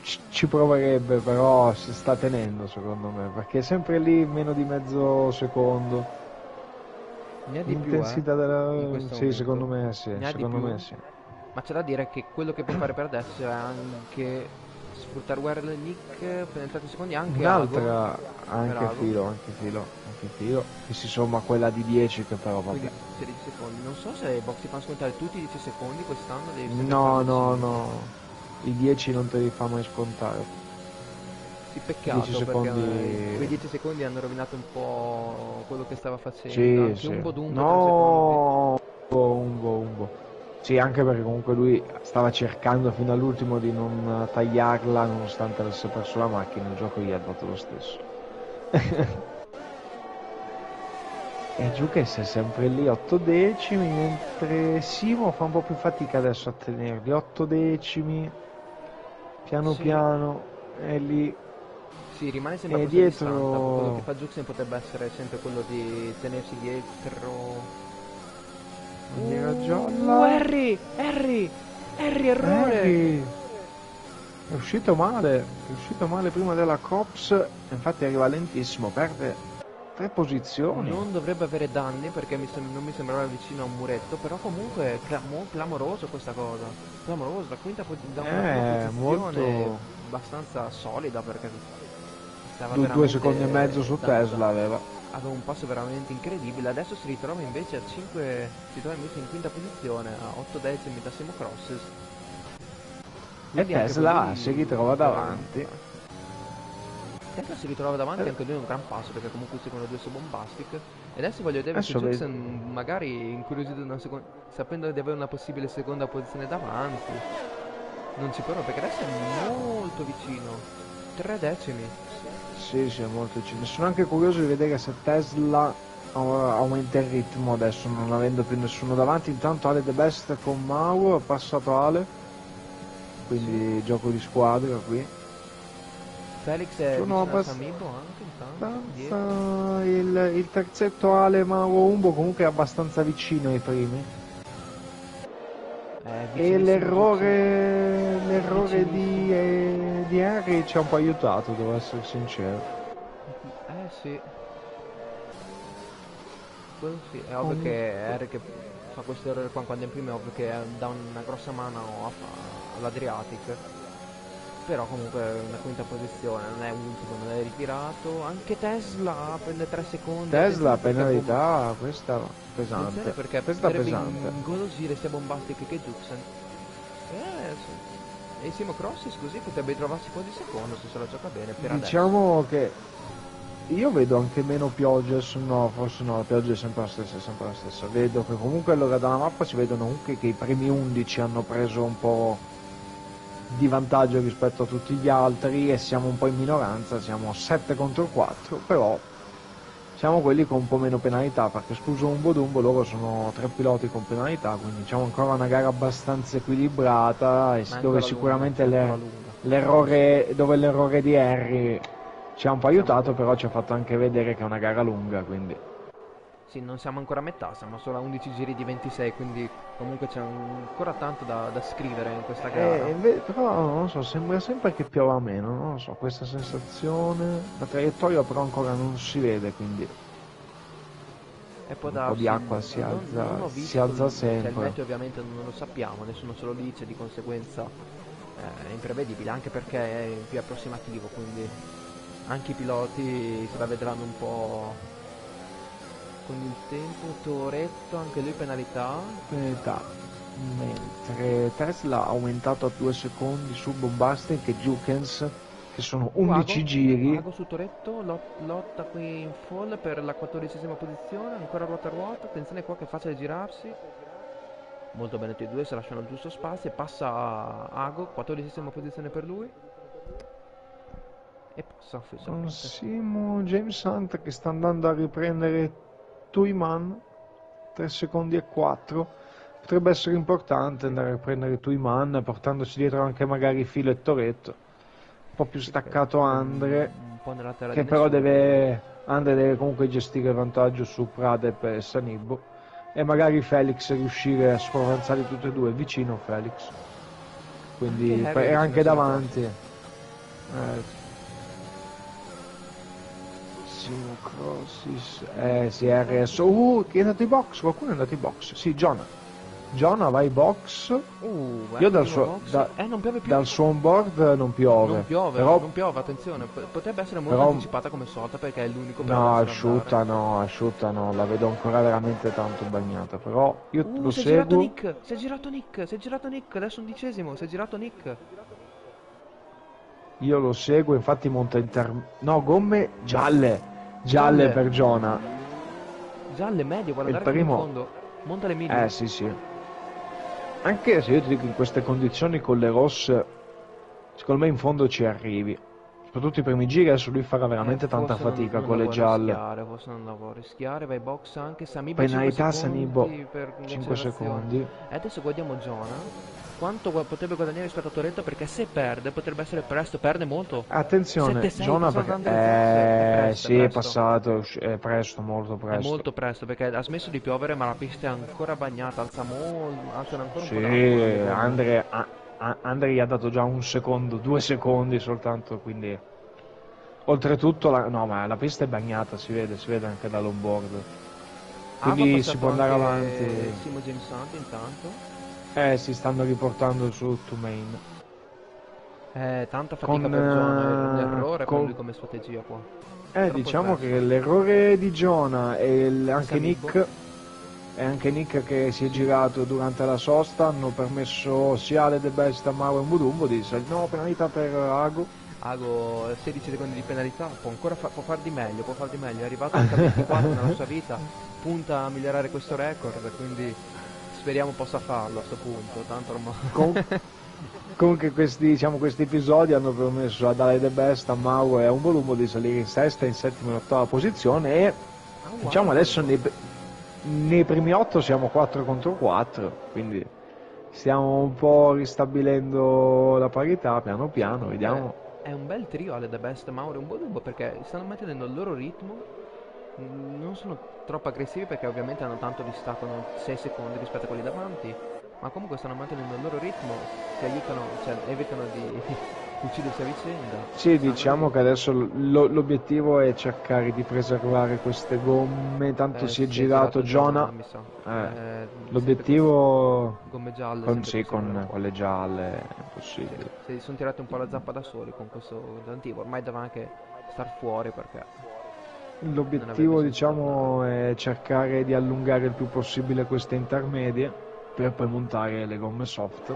ci proverebbe però si sta tenendo secondo me perché è sempre lì meno di mezzo secondo ne ha di l'intensità più, eh? della sì secondo me sì secondo me sì ma c'è da dire che quello che può fare per adesso è anche sfruttare Werl Nick penetrati secondi anche un'altra anche filo anche filo anche filo che si somma a quella di 10 che però Quindi 16 secondi. Non so se Box ti fanno scontare tutti i 10 secondi quest'anno no no no. I 10 non te li fa mai scontare. Sì peccato 10 secondi... quei 10 secondi hanno rovinato un po' quello che stava facendo. Sì, anche sì. un po' dunque no! un po' un po' un po' Sì, anche perché comunque lui stava cercando fino all'ultimo di non tagliarla nonostante avesse perso la macchina, il gioco gli ha dato lo stesso. e Giuches è sempre lì 8 decimi, mentre Simo fa un po' più fatica adesso a tenerli, 8 decimi, piano sì. piano, è lì. Sì, rimane sempre e dietro... quello che fa Giuxen potrebbe essere sempre quello di tenersi dietro Bandiera gialla. Uh, Harry! Harry! Harry, errore! Harry. È uscito male, è uscito male prima della Cops, infatti arriva lentissimo, perde tre posizioni. Non dovrebbe avere danni perché mi non mi sembrava vicino a un muretto, però comunque è clamo clamoroso questa cosa. Clamoroso, la quinta po da eh, molto... abbastanza solida perché due, due secondi e mezzo su Tesla aveva. Aveva un passo veramente incredibile. Adesso si ritrova invece a 5 si trova invece in quinta posizione a 8 decimi da Simo Crosses. E Tesla si ritrova davanti. Tesla si ritrova davanti eh. anche lui è un gran passo perché comunque secondo due su Bombastic. E adesso voglio vedere se Jackson magari incuriosito una seconda sapendo di avere una possibile seconda posizione davanti. Non ci prova perché adesso è molto vicino. 3 decimi sì, sì, è molto vicino. Sono anche curioso di vedere se Tesla aumenta il ritmo adesso, non avendo più nessuno davanti. Intanto Ale The Best con Mauro, ha passato Ale, quindi sì. gioco di squadra qui. Felix è Sono abbast- anche intanto, il, il, terzetto Ale Mauro Umbo comunque è abbastanza vicino ai primi. Eh, e l'errore, l'errore di... Eh, di Henry ci ha un po' aiutato, devo essere sincero. Eh sì. Quello sì, è ovvio che Henry che fa questo errore qua quando è in prima è ovvio che dà una grossa mano all'Adriatic. Però comunque una quinta posizione non è ultimo non è ritirato. Anche Tesla prende 3 secondi. Tesla penalità questa pesante. perché questa pesante. ingolosire sia Bombastic che Juxen eh, e Simo Crossis così potrebbe trovarsi quasi secondo se se la gioca bene per diciamo adesso. che io vedo anche meno piogge no forse no la pioggia è sempre la stessa sempre la stessa vedo che comunque allora dalla mappa si vedono anche che i primi 11 hanno preso un po' di vantaggio rispetto a tutti gli altri e siamo un po' in minoranza, siamo 7 contro 4, però siamo quelli con un po' meno penalità perché escluso Umbo Dumbo loro sono tre piloti con penalità, quindi diciamo ancora una gara abbastanza equilibrata e dove sicuramente l'errore, dove l'errore di Harry ci ha un po' aiutato, però ci ha fatto anche vedere che è una gara lunga, quindi sì, non siamo ancora a metà, siamo solo a 11 giri di 26, quindi comunque c'è ancora tanto da, da scrivere in questa gara. Eh, però non so, sembra sempre che piova meno, non so, questa sensazione, la traiettoria però ancora non si vede, quindi e può un darsi, po' di acqua si alza, non, non si alza sempre. Cioè, il meteo ovviamente non lo sappiamo, nessuno se lo dice, di conseguenza eh, è imprevedibile, anche perché è più approssimativo, quindi anche i piloti se la vedranno un po' con il tempo Toretto anche lui penalità? Penalità. Mentre Tesla ha aumentato a 2 secondi su Bombastic e Jukens che sono 11 Vago, giri. Vago su Toretto lot, lotta qui in fall per la quattordicesima posizione ancora ruota a ruota attenzione qua che è facile girarsi. Molto bene tutti e due si lasciano il giusto spazio e passa a Ago quattordicesima posizione per lui. E passa ufficialmente Simo James Hunt che sta andando a riprendere Tuiman 3 secondi e 4 potrebbe essere importante andare a prendere Tuiman portandosi dietro anche magari Filo e Toretto. Un po' più staccato Andre che però deve Andre deve comunque gestire il vantaggio su Pradep e Sanibbo e magari Felix riuscire a sprovenzare tutti e due vicino Felix. Quindi anche, anche davanti. eh, Crossis, eh sì, RS. Uh, chi è andato in box? Qualcuno è andato in box? Sì, Jonah. Jonah va in box. Uh, Io dal suo, da, eh, dal suo onboard non piove. Non piove, però, non piove, attenzione. Potrebbe essere molto però, anticipata come sorta perché è l'unico No, asciutta no, asciutta no, la vedo ancora veramente tanto bagnata. Però io uh, lo si seguo. È girato Nick, si è girato Nick, si è girato Nick, adesso undicesimo, si è girato Nick. Io lo seguo, infatti monta inter... No, gomme gialle gialle, gialle. per Giona. Gialle medio, guarda il primo... in fondo. Monta le mille. Eh sì sì. Anche se io ti dico in queste condizioni con le rosse, secondo me in fondo ci arrivi. Soprattutto i primi giri adesso lui farà veramente eh, tanta fatica non, non con le gialle. Rischiare, forse non vuole rischiare, vai box anche Samibo Penalità Sanibo 5 secondi. E adesso guardiamo Giona quanto potrebbe guadagnare rispetto a Toretto perché se perde potrebbe essere presto, perde molto. Attenzione, Jonah perché... Eh, presto, sì, è passato, è presto, molto presto. È molto presto perché ha smesso di piovere ma la pista è ancora bagnata, alza molto, alza ancora sì, un po' Sì, Andre, Andre gli ha dato già un secondo, due secondi soltanto, quindi... Oltretutto, la, no, ma la pista è bagnata, si vede, si vede anche dall'onboard. Quindi si può andare avanti. Simo James intanto. Eh, si stanno riportando su to main. Eh, tanta fatica con, per Jonah, è un eh, errore con... lui come strategia qua. Eh, Troppo diciamo che l'errore di Jonah e il, anche Nick e anche Nick che si è girato durante la sosta hanno permesso sia alle The Best a Mauro e Mudumbo di no penalità per Ago Ago 16 secondi di penalità può ancora fa- può far di meglio può far di meglio è arrivato anche a 24 nella sua vita punta a migliorare questo record quindi speriamo possa farlo a questo punto, tanto ormai... Com- comunque questi, diciamo, questi, episodi hanno permesso a Dale The Best, a Mauro e a un volume di salire in sesta, in settima e ottava posizione e oh, wow. diciamo adesso nei, nei primi otto siamo 4 contro 4, quindi stiamo un po' ristabilendo la parità piano piano, vediamo. È un bel trio alle The Best, Mauro e un Volumbo perché stanno mettendo il loro ritmo non sono troppo aggressivi perché ovviamente hanno tanto distacco, 6 secondi rispetto a quelli davanti, ma comunque stanno mantenendo il loro ritmo, si aiutano, cioè evitano di, uccidersi a vicenda. Sì, diciamo che adesso lo- l'obiettivo è cercare di preservare queste gomme, tanto Eh, si è sì, girato Jonah. mi sa. Eh, Eh, L'obiettivo Gomme gialle. con, sì, con quelle gialle è possibile. Si sono tirati un po' la zappa da soli con questo Dantivo. Ormai deve anche star fuori perché L'obiettivo diciamo è cercare di allungare il più possibile queste intermedie per poi montare le gomme soft.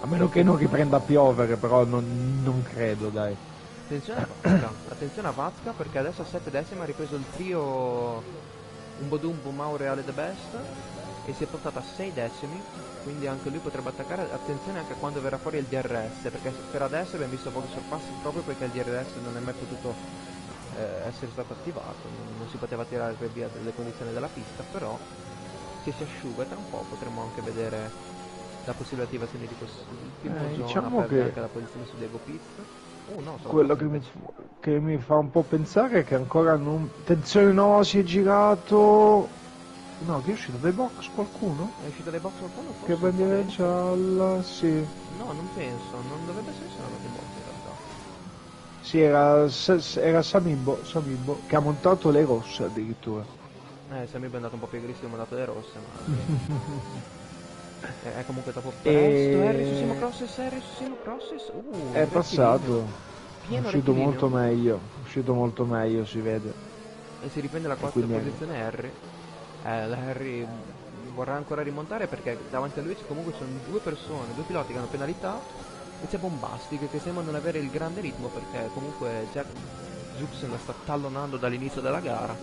A meno che non riprenda a piovere, però non, non credo, dai. Attenzione a Vazca, attenzione a Vazca perché adesso a 7 decimi ha ripreso il trio Umbodumbo, Maure e Ale The Best e si è portato a 6 decimi, quindi anche lui potrebbe attaccare. Attenzione anche quando verrà fuori il DRS, perché per adesso abbiamo visto pochi sorpassi proprio perché il DRS non è mai potuto eh, essere stato attivato, non, non si poteva tirare per via delle condizioni della pista, però se si asciuga tra un po' potremo anche vedere la possibile attivazione di questo primo Eh, diciamo che- anche la posizione su Diego Pizzo. Oh no, Quello che mi, che mi fa un po' pensare è che ancora non... Attenzione, no, si è girato... No, che è uscito dai box qualcuno? È uscito dai box qualcuno? Che bandiera gialla, sì. No, non penso, non dovrebbe essere solo realtà. Sì, era, era Samibbo, Samibbo, che ha montato le rosse addirittura. Eh, mi è andato un po' più aggressivo, ha dato le rosse, ma... Eh, è comunque troppo E- presto, Harry su Simo Crosses, Harry su Simo Crosses, uh, È passato, è uscito molto meglio, è uscito molto meglio, si vede. E si riprende la quarta è- posizione Harry. Eh, la Harry vorrà ancora rimontare perché davanti a lui comunque ci sono due persone, due piloti che hanno penalità e c'è Bombastic che sembra non avere il grande ritmo perché comunque Jack Juksen la sta tallonando dall'inizio della gara.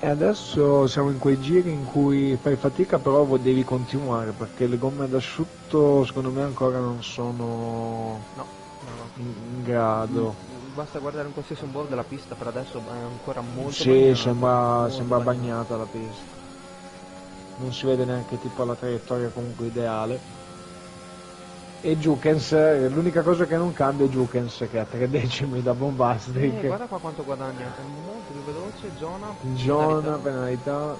E adesso siamo in quei giri in cui fai fatica però devi continuare perché le gomme d'asciutto secondo me ancora non sono No, no, no. in, in grado. Basta guardare un qualsiasi onboard della pista, per adesso è ancora molto Sì, bagnata, sembra, molto sembra bagnata. bagnata la pista. Non si vede neanche tipo la traiettoria comunque ideale. E Jukens, eh, l'unica cosa che non cambia è Jukens che ha tre decimi da Eh, Bombastic. guarda qua quanto guadagna, è molto più veloce, Jonah. John, penalità. penalità.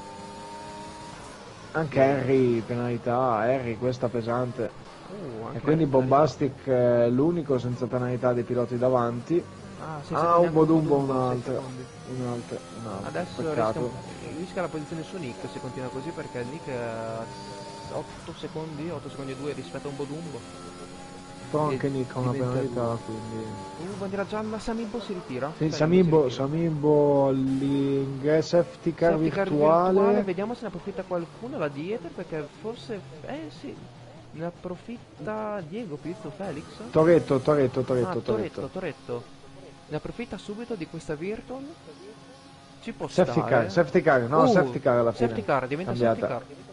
Anche Harry, penalità. Harry, questa pesante. Uh, E quindi. Bombastic è l'unico senza penalità dei piloti davanti. Ah, sì, Ah, un Bodumbo, un altro. Un altro, un altro. Adesso rischia, rischia la posizione su Nick se continua così perché Nick ha 8 secondi, 8 secondi e 2 rispetto a un Bodumbo. Però anche Nick ha una penalità, quindi... Uh, bandiera gialla, Samimbo si ritira. Sì, Samimbo Samimbo, l'ingresso safety car car virtuale. Vediamo se ne approfitta qualcuno là dietro perché forse... Eh sì, ne approfitta Diego Pizzo Felix. Toretto, Toretto, Toretto, ah, Toretto, Toretto. Toretto. Ne approfitta subito di questa Virtual. Ci può Safety stare. car, safety car, no, Uh, safety car alla fine. Safety car, diventa Cambiata. safety car.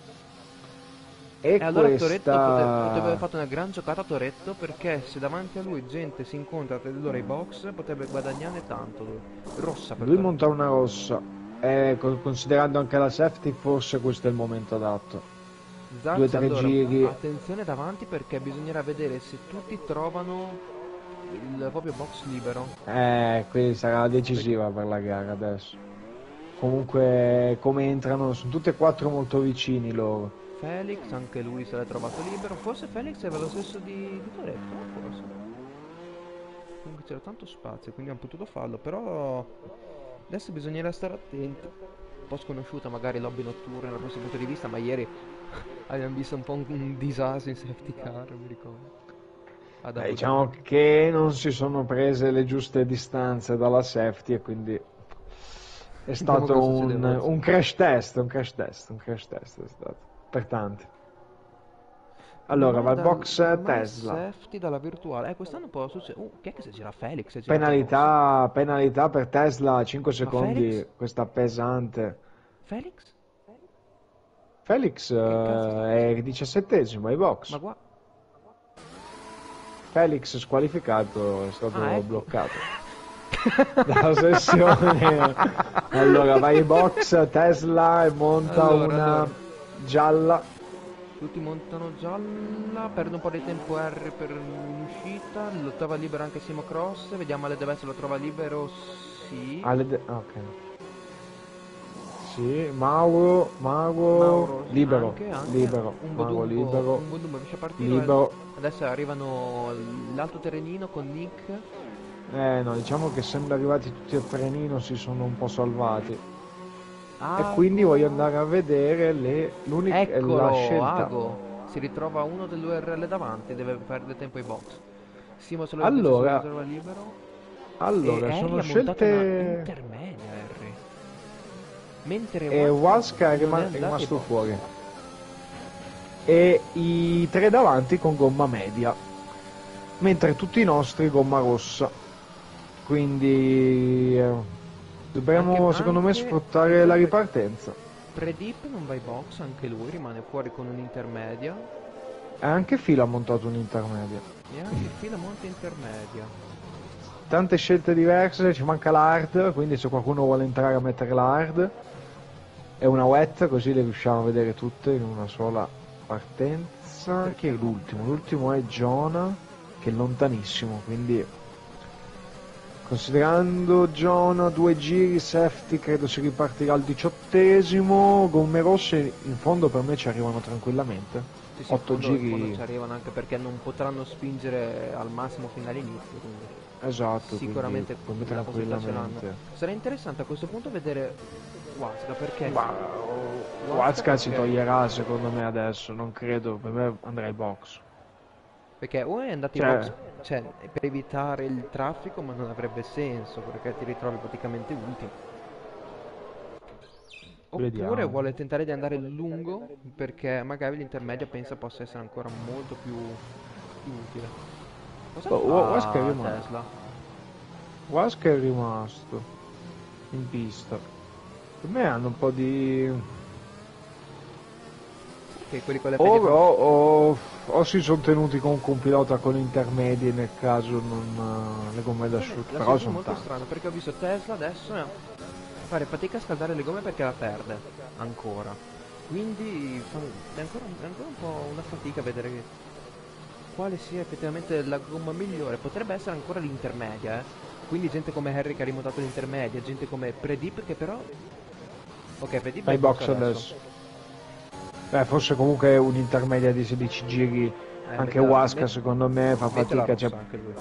E, E allora Toretto questa... pote- potrebbe aver fatto una gran giocata a Toretto perché se davanti a lui gente si incontra tra di loro ai box potrebbe guadagnarne tanto. lui. Rossa per Lui Toretto. monta una rossa. E con- considerando anche la safety, forse questo è il momento adatto. Zaz, due o tre allora, giri. Attenzione davanti perché bisognerà vedere se tutti trovano il proprio box libero. Eh, quindi sarà decisiva per la gara adesso. Comunque, come entrano, sono tutti e quattro molto vicini loro. Felix, anche lui se l'è trovato libero. Forse Felix aveva lo stesso di, di Toretto, no? forse. Comunque c'era tanto spazio, quindi hanno potuto farlo, però adesso bisognerà stare attenti. Un po' sconosciuta magari lobby notturna dal nostro punto di vista, ma ieri abbiamo visto un po' un, un disastro in safety car, mi ricordo. Eh, diciamo che non si sono prese le giuste distanze dalla safety e quindi è stato un, un crash test, un crash test, un crash test è stato per tanti. Allora, va il box Tesla. Safety dalla virtuale. Eh, quest'anno può succedere. Uh, chi è che si gira Felix? Si è girato Penalità, penalità per Tesla, 5 secondi, Felix? questa pesante. Felix? Felix eh, è diciassettesimo ai box. Ma qua. Felix squalificato è stato Ah, ecco. bloccato dalla sessione. allora vai ai box Tesla e monta Allora, una allora. Gialla. Tutti montano gialla. Perde un po' di tempo R per un'uscita. Lo trova libero anche Simo Cross. Vediamo alle deve se lo trova libero. Sì. alle de- ok. Sì, Mauro, Mauro, Mauro, libero, anche, anche. libero, Un Mauro libero, un Bodumbo riesce a partire. libero. Adesso arrivano l'alto terrenino con Nick. Eh no, diciamo che essendo arrivati tutti a trenino si sono un po' salvati. Ago. E quindi voglio andare a vedere le, l'unica Eccolo, la scelta. Ago. Si ritrova uno dell'URL davanti, deve perdere tempo ai box. Simo se lo Allora, se lo trova libero. Allora, e sono Harry scelte... intermedia, Harry. Mentre E Waska è, rima- è rimasto fuori. E i tre davanti con gomma media. Mentre tutti i nostri gomma rossa. Quindi eh, dobbiamo Anche- secondo me sfruttare la ripartenza. Predip non va ai box, anche lui rimane fuori con un'intermedia. E anche Fila ha montato un'intermedia. E anche fila monte intermedia. Tante scelte diverse, ci manca l'hard, quindi se qualcuno vuole entrare a mettere l'hard è una wet, così le riusciamo a vedere tutte in una sola partenza. Chi è l'ultimo? L'ultimo è Jonah, che è lontanissimo, quindi considerando Jonah due giri, safety credo si ripartirà al diciottesimo, gomme rosse in fondo per me ci arrivano tranquillamente. Sì, sì, in giri. ci arrivano anche perché non potranno spingere al massimo fino all'inizio. Quindi Esatto, sicuramente quindi me la possibilità ce l'hanno. Sarà interessante a questo punto vedere Waska perché Ma Watzka si toglierà secondo me adesso, non credo, per me andrà ai box. Perché o è andato Cioè- in box cioè, per evitare il traffico, ma non avrebbe senso perché ti ritrovi praticamente ultimo. Oppure Vediamo. vuole tentare di andare lungo perché magari l'intermedia pensa possa essere ancora molto più, più utile. Cosa Oh, fa è rimasto. Tesla? Waska è rimasto in pista. Per me hanno un po' di... Che quelli con le O, o, o- si sono tenuti comunque un pilota con intermedie nel caso non eh, le gomme da asciutto, però sono molto tante. strano perché ho visto Tesla adesso fare fatica a scaldare le gomme perché la perde ancora. Quindi è ancora, è ancora un po' una fatica vedere che- quale sia effettivamente la gomma migliore. Potrebbe essere ancora l'intermedia, eh. Quindi gente come Harry che ha rimontato l'intermedia, gente come Predip che però... Ok, Predip è Ai box adesso. Beh, forse comunque un'intermedia di 16 giri, Eh, anche mettila- Waska met- secondo me fa fatica. Cioè, anche lui.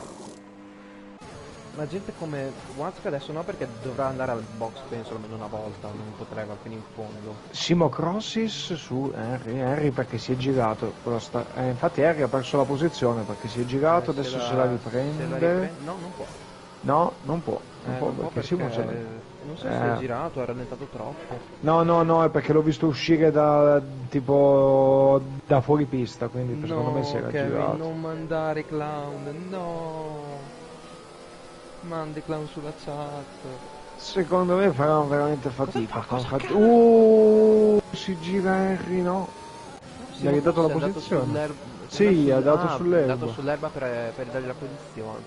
Ma gente come Waska adesso no perché dovrà andare al box penso almeno una volta, non potrebbe fino in fondo. Simo Crossis su Harry, Harry perché si è girato, sta- eh, infatti Harry ha perso la posizione perché si è girato, Eh, adesso se se la riprende. riprende- No, non può. No, non può, non Eh, può non può perché, Simo ce l'ha. Non so se Eh. è girato, ha rallentato troppo. No, no, no, è perché l'ho visto uscire da tipo da fuori pista, quindi secondo me si era Kevin, girato. non mandare clown, no. Mandi clown sulla chat. Secondo me faranno veramente fatica. fat-? Uh, si gira Harry, no? Gli ha ridato la posizione? Sì, andato ha dato ah, sull'erba. Ha dato sull'erba per, per dargli la posizione.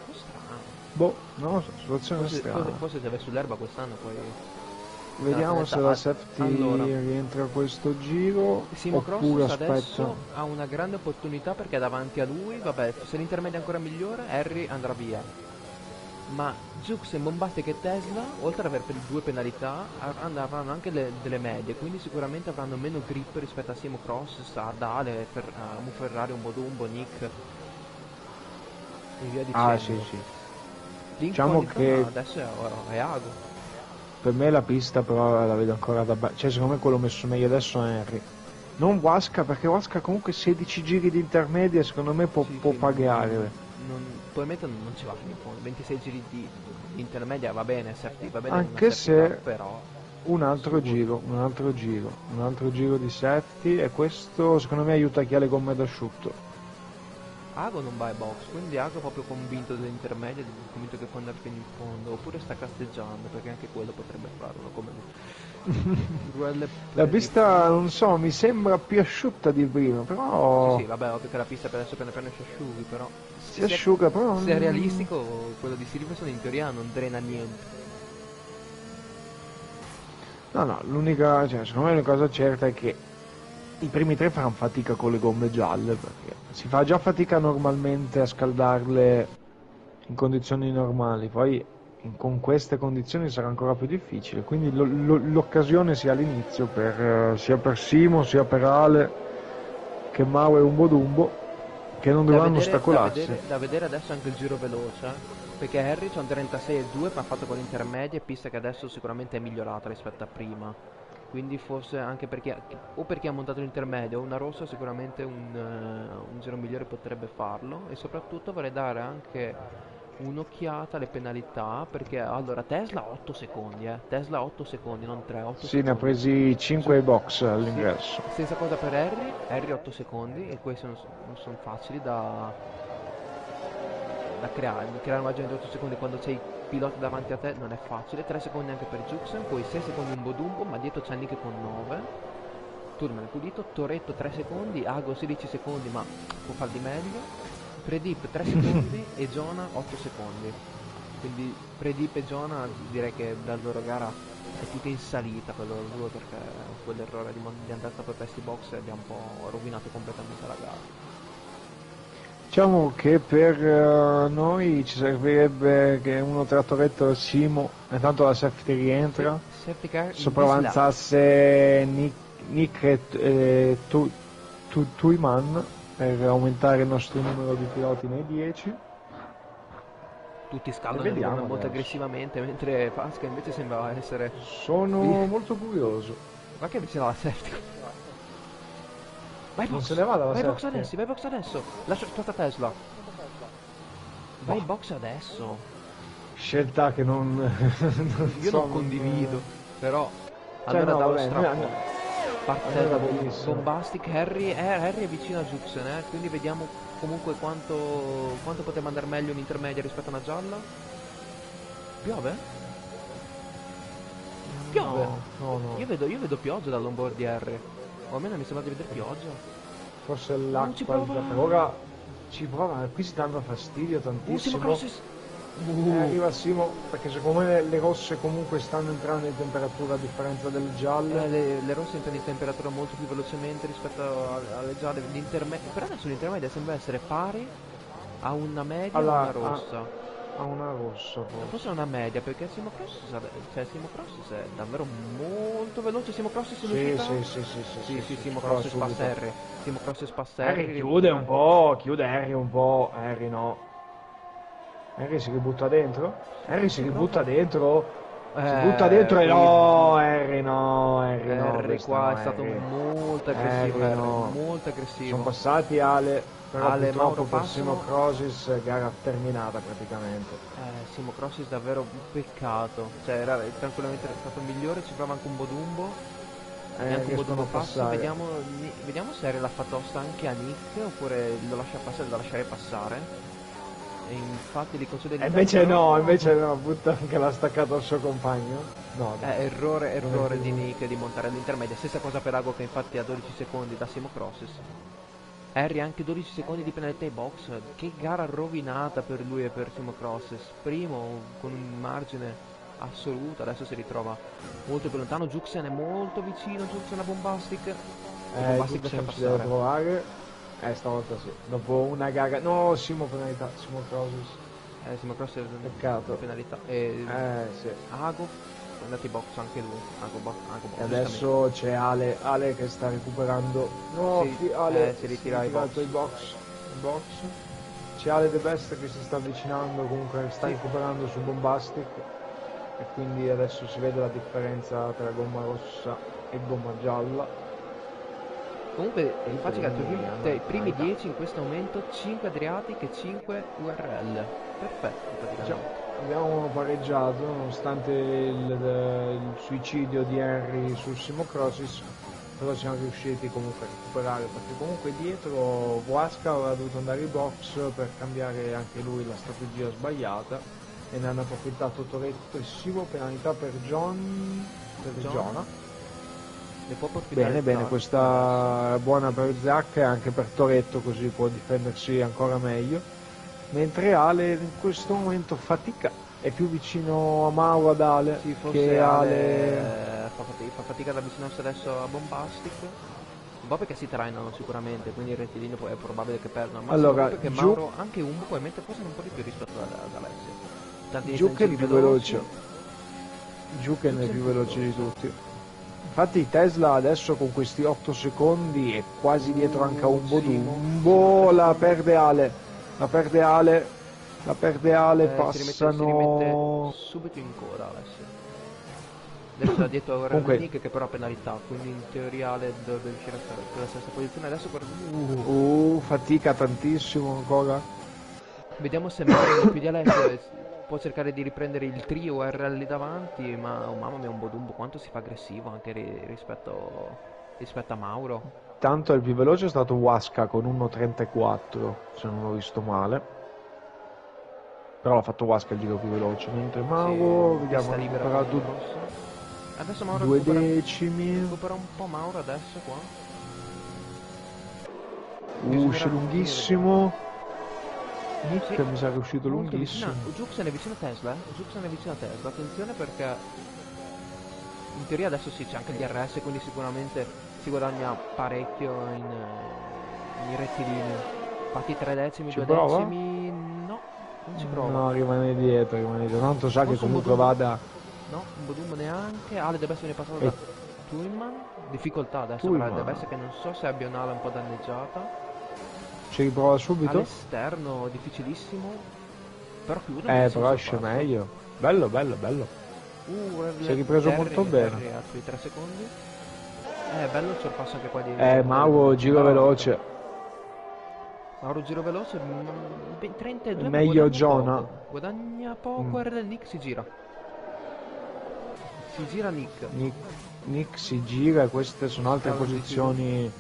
Boh, non lo so, situazione Forse, strana. forse, forse se vai sull'erba quest'anno poi... Vediamo se la Ah, safety allora. rientra questo giro Simo oppure Crossus aspetta. adesso ha una grande opportunità perché davanti a lui, vabbè, se l'intermedia è ancora migliore, Harry andrà via. Ma Zux e Bombastic e Tesla, oltre ad aver due penalità, av- avranno anche le- delle medie, quindi sicuramente avranno meno grip rispetto a Simo Crossus, a Dale, Fer- a un Ferrari, un Bodumbo, Nick e via dicendo. Ah, sì, sì. Diciamo che- adesso è, è Ago. Per me la pista però la vedo ancora da. Cioè, secondo me quello messo meglio adesso è Henry. Non Waska, perché Waska comunque 16 giri di intermedia, secondo me può, Sì, può pagare. non- probabilmente non, non ci va fino in fondo. 26 giri di di intermedia va bene, safety, va bene Anche se- car, però Un altro giro, un altro giro, un altro giro di safety e questo secondo me aiuta chi ha le gomme d'asciutto. Ago non va ai box, quindi Ago è proprio convinto dell'intermedia, convinto che può andare fino in fondo, oppure sta casteggiando, perché anche quello potrebbe farlo come Ruelle La pista, non so, mi sembra più asciutta di prima, però Sì, sì, vabbè, ovvio che la pista per adesso piano piano si asciughi, però si asciuga, però... se è realistico, quello di Silverstone in teoria non drena niente. No, no, l'unica, cioè, secondo me una cosa certa è che i primi tre faranno fatica con le gomme gialle, perché si fa già fatica normalmente a scaldarle in condizioni normali, poi con queste condizioni sarà ancora più difficile, quindi lo, lo, l'occasione sia all'inizio per, uh, sia per Simo sia per Ale che Mau e Umbo Dumbo che non dovranno vedere, ostacolarsi. Da vedere, da vedere, adesso anche il giro veloce, perché Harry c'è un 36,2 ma ha fatto con l'intermedia, pista che adesso sicuramente è migliorata rispetto a prima. Quindi forse anche perché o perché ha montato l'intermedio una rossa sicuramente un, uh, un giro migliore potrebbe farlo e soprattutto vorrei dare anche un'occhiata alle penalità perché allora Tesla 8 secondi eh. Tesla 8 secondi non 3 8 sì secondi. ne ha presi 5 Su... box all'ingresso sì. stessa cosa per Harry Harry 8 secondi e questi non, non sono facili da da creare creare un margine di 8 secondi quando c'è il pilota davanti a te non è facile 3 secondi anche per Juxen poi 6 secondi un Bodumbo ma dietro c'è Nick con 9 Turman pulito Toretto 3 secondi Ago 16 secondi ma può far di meglio Predip 3 secondi e Jonah 8 secondi. Quindi Predip e Jonah direi che la loro gara è tutta in salita per loro due perché quell'errore di, di andare per questi box gli ha un po' rovinato completamente la gara. Diciamo che per uh, noi ci servirebbe che uno tra Toretto e Simo, intanto la safety rientra, sopravanzasse Nick, Nick e eh, tu, tu, Tuiman per aumentare il nostro numero di piloti nei 10 tutti scaldano e molto adesso. aggressivamente mentre Pasca invece sembra essere sono molto curioso. Ma che vicino alla safety vai non box. se ne va dalla vai box adesso vai box adesso. Lascia aspetta Tesla. Vai in box adesso. Scelta che non, non io non condivido però cioè, allora no, dallo vabbè, strappo. Pazzesco, bombastic, Harry, eh, Harry è vicino a Juxen, eh, quindi vediamo comunque quanto, quanto poteva andare meglio un'intermedia rispetto a una gialla. Piove? Piove? No, no, no. Io, vedo, io vedo pioggia dall'onboard di Harry, o almeno mi sembra di vedere pioggia. Forse l'acqua, per ora ci prova, qui si danno fastidio tantissimo. Uh. Eh, arriva Simo perché secondo me le rosse comunque stanno entrando in temperatura a differenza delle gialle. Eh, le, le, rosse entrano in temperatura molto più velocemente rispetto alle gialle. però adesso l'intermedia sembra essere pari a una media Alla, o una rossa. A, a una rossa forse. Forse una media perché Simo Cross, cioè Simo Cross è davvero molto veloce. Simo Cross è sì, sì, sì, sì, sì, sì, sì, Simo Cross è spasserri. Simo Cross è spasserri. Harry chiude un po', chiude Harry un po', Harry no. Harry si ributta dentro? Harry si ributta dentro? Si eh, butta dentro e no, Harry no, Harry no. Harry qua è stato molto aggressivo, molto aggressivo. Sono passati Ale, però Ale, purtroppo per Simo Crossis gara terminata praticamente. Eh, Simo davvero un peccato, cioè era tranquillamente stato migliore, ci prova anche un Bodumbo. Eh, un Bodumbo passa, vediamo, vediamo se l'ha fa tosta anche a Nick oppure lo lascia passare, lo lascerei passare e infatti li concedo E invece no, invece no, butta anche la staccata al suo compagno. No, eh, errore, errore di Nick di montare all'intermedia. Stessa cosa per Ago che infatti ha 12 secondi da Simo Crosses. Harry anche 12 secondi di penalità in box. Che gara rovinata per lui e per Simo Crosses. Primo con un margine assoluto, adesso si ritrova molto più lontano. Juxen è molto vicino, Juxen a Bombastic. Eh, Bombastic lascia passare. Eh, stavolta sì. Dopo una gaga... No, Simo penalità, Simo Crosses. Eh, Simo Cross è Peccato. penalità. E... Eh, sì. Ago, è andato in box anche lui. Ago, bo- Ago box, e adesso c'è Ale, Ale che sta recuperando... No, sì, Ale eh, si ritira i box. i box. I box. C'è Ale The Best che si sta avvicinando, comunque sta sì. recuperando su Bombastic. E quindi adesso si vede la differenza tra gomma rossa e gomma gialla Comunque infatti che i primi 10 in questo momento 5 Adriatic e 5 URL. Perfetto praticamente. Già, abbiamo pareggiato nonostante il, il, suicidio di Henry sul Simo Crossis, però siamo riusciti comunque a recuperare perché comunque dietro Voasca aveva dovuto andare in box per cambiare anche lui la strategia sbagliata e ne hanno approfittato Toretto e Simo penalità per John per John. Giona Bene, bene, questa è buona per Zac e anche per Toretto così può difendersi ancora meglio. Mentre Ale in questo momento fatica, è più vicino a Mauro ad Ale sì, che Ale... Ale... Fa, fatica, fa fatica ad avvicinarsi adesso a Bombastic. Un po' perché si trainano sicuramente, quindi il rettilineo è probabile che perdano. Ma allora, perché giù... Mauro, anche un probabilmente forse un po' di più rispetto ad, ad Alessio. tanti Giù che è il più veloce. Giù che è il più veloce di tutti. Infatti Tesla adesso con questi 8 secondi è quasi dietro anche a un Bodumbo, la perde Ale, la perde Ale, la perde Ale, Eh, si rimette, si passano... rimette subito in coda adesso. Adesso da dietro ora Comunque- Nick che però ha penalità, quindi in teoria Ale dovrebbe riuscire a stare sulla stessa posizione. Adesso guarda, Uh, fatica tantissimo ancora. vediamo se Mario più di eh, può cercare di riprendere il trio lì davanti, ma oh, mamma mia un Bodumbo quanto si fa aggressivo anche ri- rispetto, rispetto a Mauro. Tanto il più veloce è stato Waska con 1.34, se non l'ho visto male. Però l'ha fatto Waska il giro più veloce, mentre Mauro, Sì, vediamo, ha recuperato. Adesso Mauro due recupera, decimi. recupera un po' Mauro adesso qua. Usce Bisognerà lunghissimo. Nick Sì, mi sa che è uscito Molto lunghissimo. vicino. Juxen è vicino a Tesla, eh? È vicino a Tesla, attenzione perché in teoria adesso sì c'è anche il DRS, quindi sicuramente si guadagna parecchio in, eh, in rettilineo. Fatti tre decimi, Ci due prova? decimi, no, non ci prova. No, rimane dietro, rimane dietro. Tanto sa che Forse un comunque vada. No, un Bodum neanche, Ale deve essere passato E- da Tullman, difficoltà adesso Tullman. deve essere che non so se abbia un'ala un po' danneggiata. Ci riprova subito? All'esterno difficilissimo, però chiude. Eh, non però esce meglio. Bello, bello, bello. Uh, Si è ripreso molto bene. Sui 3 secondi. Eh, bello il sorpasso anche qua di... Eh, Mauro, giro Mauro- veloce. Mauro giro veloce, mm, ben 32 È ma meglio Jonah. poco. Guadagna poco, Mm. Nick si gira. Si gira Nick. Nick, Nick si gira queste sono altre Stavo posizioni.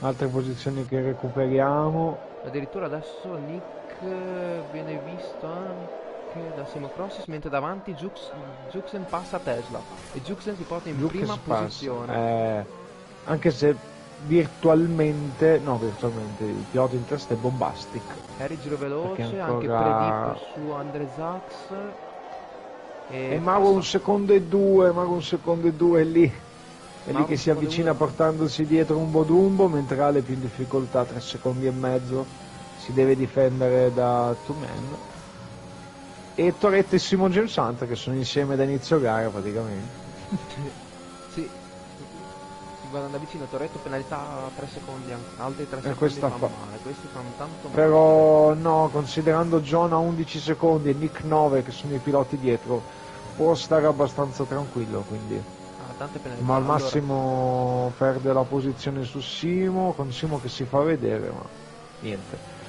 Altre posizioni che recuperiamo. Addirittura adesso Nick viene visto anche da Simo Crossis, mentre davanti Jux, Juxen passa Tesla. E Juxen si porta in Luke prima Spas- posizione. eh, anche se virtualmente, no virtualmente, il pilota in testa è Bombastic. Harry giro veloce, Perché anche ancora- Predip su Andre Zax. E Mauro un secondo e due, Mauro un secondo e due è lì. È lì che si e avvicina portandosi dietro un Bodumbo, mentre Ale più in difficoltà, 3 secondi e mezzo. Si deve difendere da Tumen. E Toretto e Simon Hunt che sono insieme da inizio gara praticamente. sì. Si guarda da vicino, Toretto penalità a 3 secondi, altri 3 secondi questa fanno fa- male, questi fanno tanto male. Però no, considerando John a 11 secondi e Nick 9 che sono i piloti dietro, può stare abbastanza tranquillo quindi. Ah. Ma al Allora, massimo perde la posizione su Simo, con Simo che si fa vedere, ma niente.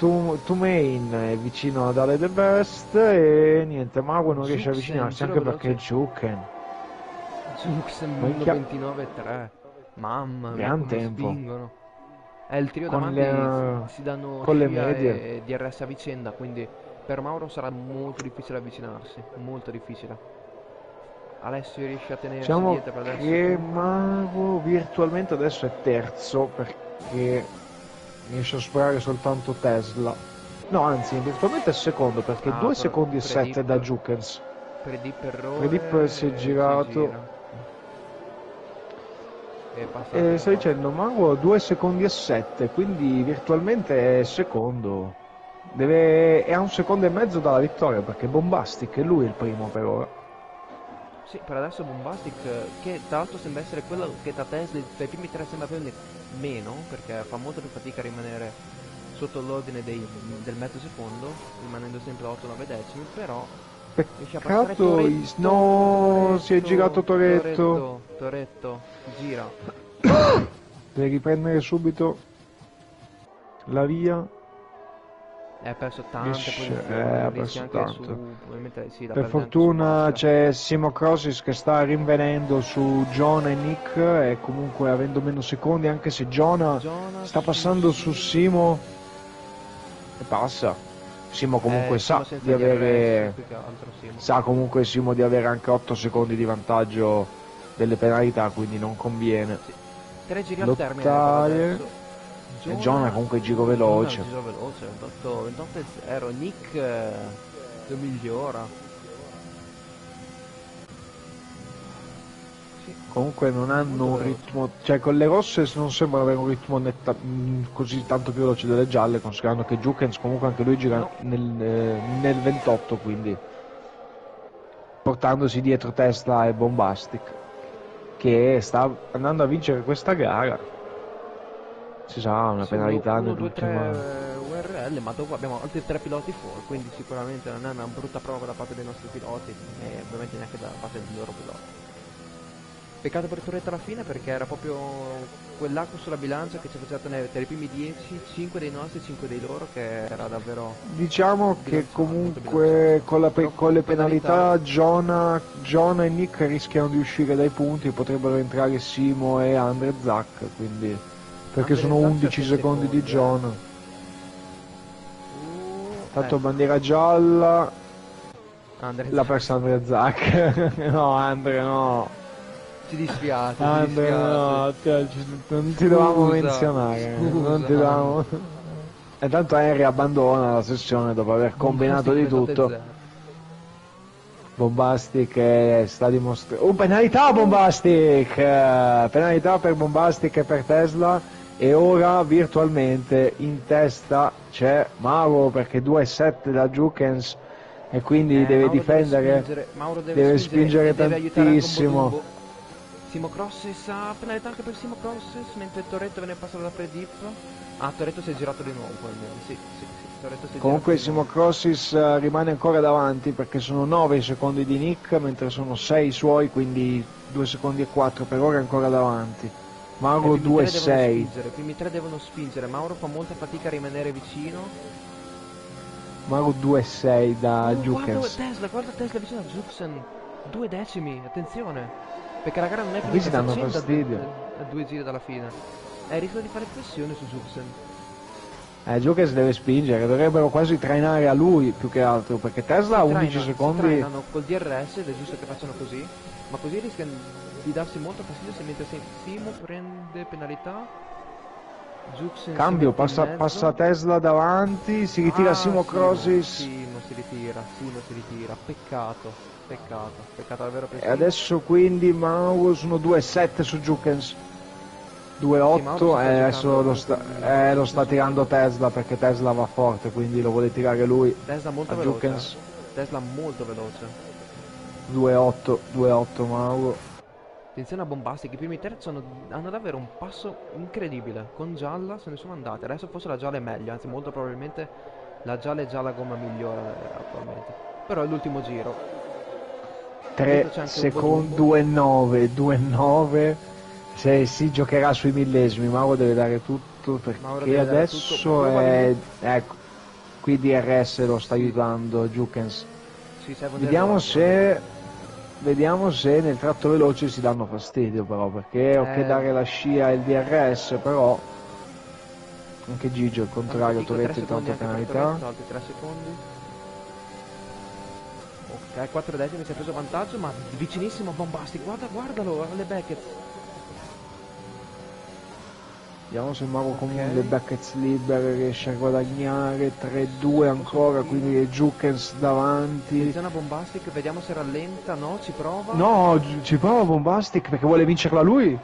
Tu, Main è vicino ad Ale The Best e niente, Mago non riesce a Zuxen, avvicinarsi anche perché. Juxen Minchia. 1.29.3. Mamma mia, come tempo. spingono. Eh, il trio Con davanti le- si danno con le medie. e DRS a vicenda, quindi per Mauro sarà molto difficile avvicinarsi, molto difficile. Alessio riesce a tenersi Diciamo dietro per adesso. che Mago virtualmente adesso è terzo perché riesce a superare soltanto Tesla. No, anzi, virtualmente è secondo perché Ah, 2 però secondi e 7 da Jukens. Predip errore. Predip si è girato. gira. E Eh, sto dicendo, Mago 2 secondi e 7, quindi virtualmente è secondo. Deve... È a un secondo e mezzo dalla vittoria perché Bombastic è lui il primo per ora. Sì, per adesso Bombastic, che tra l'altro sembra essere quello che da Tesla dai primi tre sembra prendere meno, perché fa molto più fatica a rimanere sotto l'ordine del mezzo secondo, rimanendo sempre a 8-9 decimi, però riesce a passare Peccato, no, si è girato Toretto. Toretto, Toretto, gira. Deve riprendere subito la via. E ha perso tante posizioni, eh, ha perso tanto. su, sì, Per fortuna c'è Simo Crossis che sta rinvenendo su John e Nick e comunque avendo meno secondi anche se Jonah sta passando su Simo e passa. Simo comunque Eh, sa Simo di avere Simo. sa comunque Simo di avere anche 8 secondi di vantaggio delle penalità quindi non conviene. Tre giri al termine adesso. E Jonah comunque giro veloce. Jonah giro veloce, 28, 28 e 0. Nick eh, lo migliora. Sì, Comunque non hanno un ritmo, cioè con le rosse non sembra avere un ritmo netta, mm, così tanto più veloce delle gialle, considerando che Jukens comunque anche lui gira No. nel, eh, nel 28, quindi portandosi dietro Tesla e Bombastic, che sta andando a vincere questa gara. Si sa, una Sì, penalità 1, 2, 3 nell'ultima... URL, ma dopo abbiamo altri tre piloti fuori, quindi sicuramente non è una brutta prova da parte dei nostri piloti e ovviamente neanche da parte del loro pilota. Peccato per Toretto alla fine perché era proprio quell'acqua sulla bilancia che ci faceva tenere tra i primi 10, 5 dei nostri, 5 dei loro, che era davvero... Diciamo che comunque con, la pe- con le penalità- penalità Jonah, Jonah e Nick rischiano di uscire dai punti, potrebbero entrare Simo e Andre Zack, quindi perché sono Zack 11 sei secondi di. Jonah. Uh, Tanto eh, bandiera gialla, l'ha persa Andre Zack. no, Andre no. Ci dispiace, ci Andre dispiace. no, non ti dovevamo menzionare. non ti dovevamo... E tanto Henry abbandona la sessione dopo aver combinato di tutto. 28-0. Bombastic eh, sta dimostrando... Oh, penalità Bombastic! Eh, penalità per Bombastic e per Tesla e ora virtualmente in testa c'è Mauro perché 2-7 da Jukens e quindi Eh, deve Mauro difendere... spingere, Mauro deve, deve spingere, spingere deve tantissimo. Simo Crosses ha penalità anche per Simo Crosses mentre Toretto viene passato da Predip. Ah, Toretto si è girato di nuovo almeno. Sì, sì, sì. Toretto si è Comunque Simo. Crossis eh, rimane ancora davanti perché sono 9 secondi di Nick mentre sono 6 suoi quindi 2 secondi e 4 per ora è ancora davanti. Mauro Eh, i primi tre 2-6. devono spingere, I primi tre devono spingere. Mauro fa molta fatica a rimanere vicino. Mauro 2-6 da Oh, guarda Jukens. Tesla, guarda Tesla vicino a Zuxen. Due decimi, attenzione. Perché la gara non è Qui si finita danno fastidio. a due giri dalla fine. Eh, rischia di fare pressione su Zuxen. Eh, Jukens deve spingere, dovrebbero quasi trainare a lui più che altro perché Tesla ha Si 11 traina- Si secondi. trainano col DRS ed è giusto che facciano così, ma così rischiano di darsi molto fastidio se mentre Simo prende penalità. Si Cambio, passa, passa Tesla davanti, si ritira Ah, Simo Crossis Simo si ritira, Simo si ritira. Peccato, peccato, peccato davvero per e Simo. adesso quindi Mauro sono 2-7 su Jukens. Sì, Mauro si 2-8 sta e adesso giocando lo sta, eh, lo sta tirando Tesla perché Tesla va forte quindi lo vuole tirare lui Tesla molto veloce. Jukens. Tesla molto veloce. 2-8 2-8 Mauro Attenzione a Bombastic, i primi tre sono- hanno davvero un passo incredibile. Con gialla se ne sono andate. Adesso forse la gialla è meglio, anzi molto probabilmente la gialla è già la gomma migliore eh, attualmente. Però è l'ultimo giro. 3 Dietro c'è anche un secondi Bodumbo. 2-9 2-9 se si giocherà sui millesimi Mauro deve dare tutto perché adesso tutto, è ecco qui DRS lo sta aiutando Jukens vediamo se vediamo se nel tratto veloce si danno fastidio però perché ok Eh. dare la scia e il DRS però anche Gigio Fanno contrario Toretti tanta penalità Toretto, altri 3 secondi. Ok, 4 decimi si è preso vantaggio, ma vicinissimo a Bombastic. Guarda, guardalo, alle Beckett. Vediamo se Mauro con Ok. le Beckett libere riesce a guadagnare 3-2 ancora, quindi è Jukens davanti. Attenzione a Bombastic, vediamo se rallenta, no, ci prova. No, ci prova Bombastic perché vuole vincerla lui.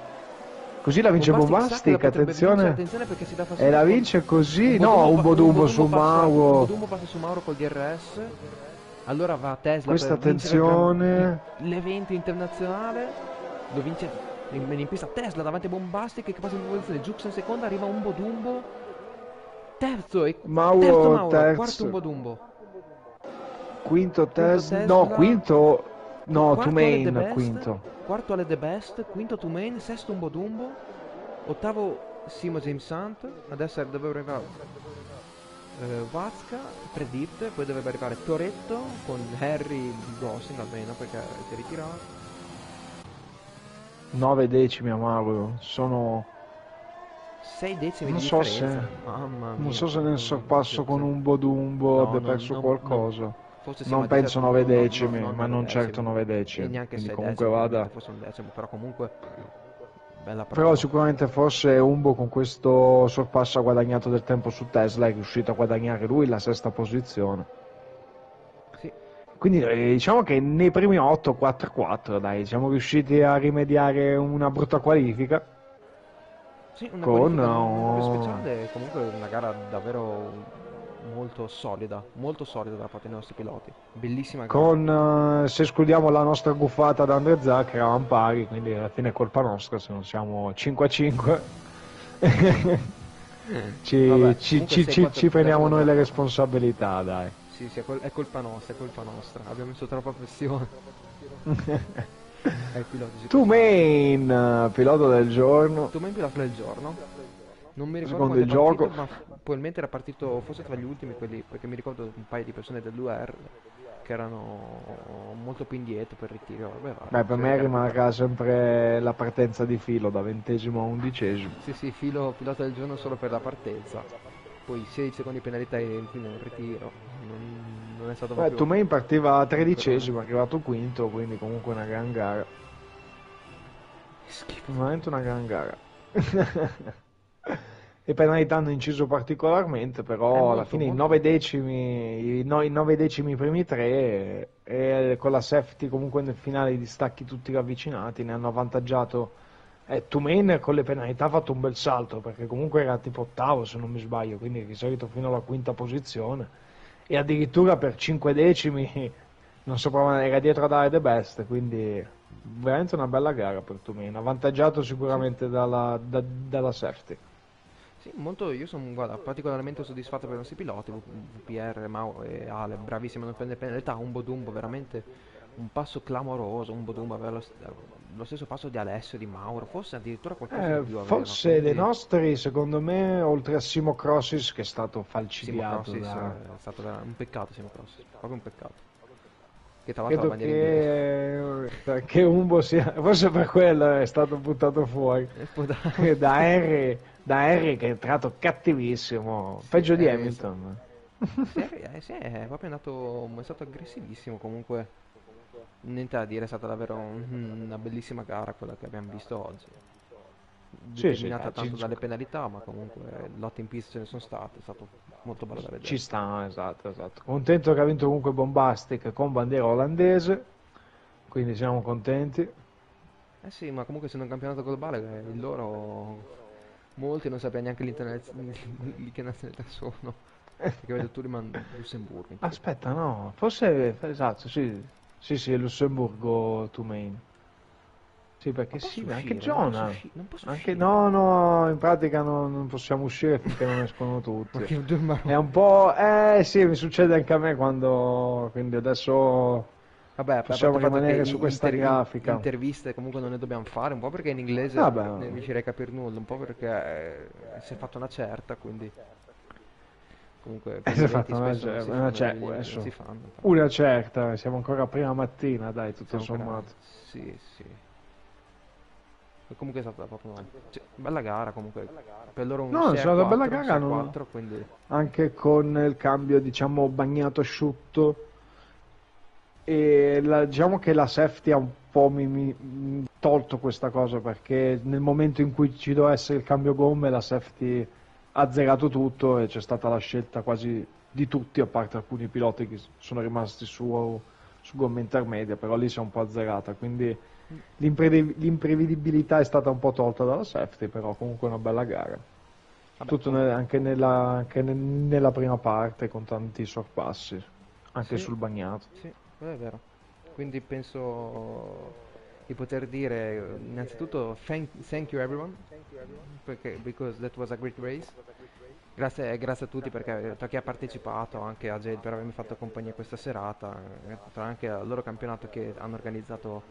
Così la vince sa che la Bombastic, potrebbe vincere, attenzione. attenzione perché si dà fastidio E la vince così. Un No, un pa- Bodumbo su Mauro. Bodumbo passa su Mauro col DRS. Allora va a Tesla Questa il attenzione. l'evento internazionale. Lo vince in, in pista Tesla davanti a Bombastic che passa in posizione. Giuxen seconda, arriva un Bodumbo. Terzo e Mauro terzo Mauro, terzo. quarto un Bodumbo. Quinto Tesla. Tesla. No, quinto. No, Quarto to alle The main, Best, quinto. Quarto alle The Best, quinto to main, sesto un Bodumbo, ottavo Simo James Hunt, adesso dovrebbe arrivare eh, Vazca, Predict, poi dovrebbe arrivare Toretto con Harry Gosling almeno perché si è ritirato. 9 decimi a Mauro. Sono. 6 decimi Non di so differenza. se- Mamma mia. Non so se nel sorpasso con un Bodumbo No, abbia no, perso no, qualcosa. Siamo Non penso 17, 9 no, no, decimi, no, no, ma non certo decimi. 9 E decimi. neanche Quindi 6 comunque decimi, vada. forse un decimo, però comunque bella prova. Però sicuramente forse Umbo con questo sorpasso ha guadagnato del tempo su Tesla, è riuscito a guadagnare lui la sesta posizione. Quindi eh, diciamo che nei primi 8 4-4 dai, siamo riusciti a rimediare una brutta qualifica. Sì, una Con, qualifica speciale, comunque una gara davvero molto solida, molto solida da parte dei nostri piloti. Bellissima gara. con eh, se escludiamo la nostra guffata da Andre Zac eravamo pari, quindi alla fine è colpa nostra se non siamo 5-5. ci, Vabbè, ci, ci, 6-4 ci, prendiamo noi le responsabilità, dai. Sì, sì, è, col- è colpa nostra, è colpa nostra. Abbiamo messo troppa pressione ai piloti. sì. Tu main, eh, pilota del giorno, Tu hai pilota del giorno? Non mi ricordo secondo il è gioco. partito, ma probabilmente era partito forse tra gli ultimi quelli, perché mi ricordo un paio di persone dell'UR che erano molto più indietro per ritiro. Vabbè, va, Beh, per me rimarrà sempre la partenza di filo da ventesimo a undicesimo. Sì, sì, filo pilota del giorno solo per la partenza. Poi 16 secondi di penalità e infine un ritiro. Non, non è stato Beh. Tumain partiva a tredicesimo, è arrivato quinto, quindi comunque una gran gara. Schifo. Veramente una gran gara. Le penalità hanno inciso particolarmente, però molto, alla fine i molto. 9 decimi, i, no- i 9 decimi primi tre e con la safety comunque nel finale i distacchi tutti ravvicinati ne hanno avvantaggiato. Eh, Tumain con le penalità ha fatto un bel salto perché comunque era tipo ottavo se non mi sbaglio, quindi è risalito fino alla quinta posizione e addirittura per 5 decimi non so proprio, era dietro ad Are the Best, quindi veramente una bella gara per Tumain, avvantaggiato sicuramente dalla, da- dalla safety. Sì, molto, io sono guarda, particolarmente soddisfatto per i nostri piloti, VPR, Mau e Ale, bravissimi a non prendere penalità, un Bodumbo veramente un passo clamoroso, un Bodumbo aveva lo, st- lo stesso passo di Alessio, di Mauro, forse addirittura qualcosa Eh, di più aveva, forse dei quindi nostri, secondo me, oltre a Simo Crossis che è stato Simo falcidiato Crossis da... è stato vera- un peccato Simo Crossis, proprio un peccato. Che tra l'altro la bandiera inglese. che, che Umbo sia, forse per quello è stato buttato fuori. Da- Da Henry, da Henry che è entrato cattivissimo, peggio di eh, Hamilton. Sì, eh, sì, è proprio andato, è stato aggressivissimo comunque. Niente da dire, è stata davvero un- una bellissima gara quella che abbiamo visto oggi. Sì, sì, Determinata eh, tanto dalle penalità, ma comunque lotte in pista ce ne sono state, è stato molto bello da vedere. Ci sta, esatto, esatto. Contento che ha vinto comunque Bombastic con bandiera olandese, quindi siamo contenti. Eh sì, ma comunque essendo un campionato globale, eh, il loro... Molti non sappiano neanche di che nazionalità sono. Perché vedo Turiman Lussemburgo. Aspetta, no, forse, esatto, sì, sì, sì, Lussemburgo to main. Sì, perché sì, anche uscire, non posso Jonah. usci- non posso Anche, uscire. no, no, in pratica non, non possiamo uscire finché non escono tutti. È un po', eh sì, mi succede anche a me quando, quindi adesso Vabbè, possiamo rimanere su questa inter- grafica. interviste comunque non ne dobbiamo fare, un po' perché in inglese Vabbè. non riuscirei a capire nulla, un po' perché eh, si è fatta una certa, quindi comunque fatta una non cer- una cer- eventi adesso. non fanno. però Una certa, siamo ancora a prima mattina, dai, tutto siamo ancora- sommato. Sì, sì. E comunque è stata proprio una cioè, bella gara comunque. Per loro un No, è 6 a stata una bella 4, gara, 6 a non- 4, quindi anche con il cambio diciamo bagnato asciutto e la- diciamo che la safety ha un po' mi- mi tolto questa cosa perché nel momento in cui ci doveva essere il cambio gomme la safety ha azzerato tutto e c'è stata la scelta quasi di tutti a parte alcuni piloti che sono rimasti su, su gomme intermedia però lì si è un po' azzerata quindi l'impre- l'imprevedibilità è stata un po' tolta dalla safety però comunque una bella gara vabbè, tutto ne- anche, nella, anche ne- nella prima parte con tanti sorpassi, anche Sì. sul bagnato. Sì, è vero. Quindi penso di poter dire eh, innanzitutto thank, thank you everyone perché because that was a great race. Grazie, grazie a tutti perché a chi ha partecipato, anche a Jade per avermi fatto compagnia questa serata, eh, tra anche al loro campionato che hanno organizzato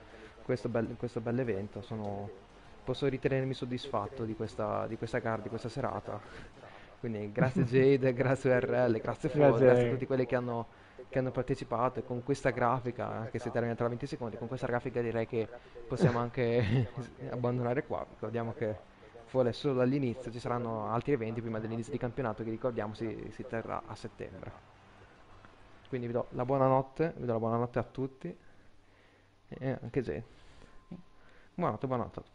questo bel, questo bel evento. Sono, posso ritenermi soddisfatto di questa, di questa gara, di questa serata. Quindi grazie Jade, grazie URL, grazie Grazie. grazie a tutti quelli che hanno, che hanno partecipato e con questa grafica, anche se termina tra 20 secondi, con questa grafica direi che possiamo anche abbandonare qua. Ricordiamo che fuori solo all'inizio ci saranno altri eventi prima dell'inizio di campionato che ricordiamo si, si terrà a settembre. Quindi vi do la buonanotte, vi do la buonanotte a tutti e anche Jade. Buonanotte, buonanotte a tutti.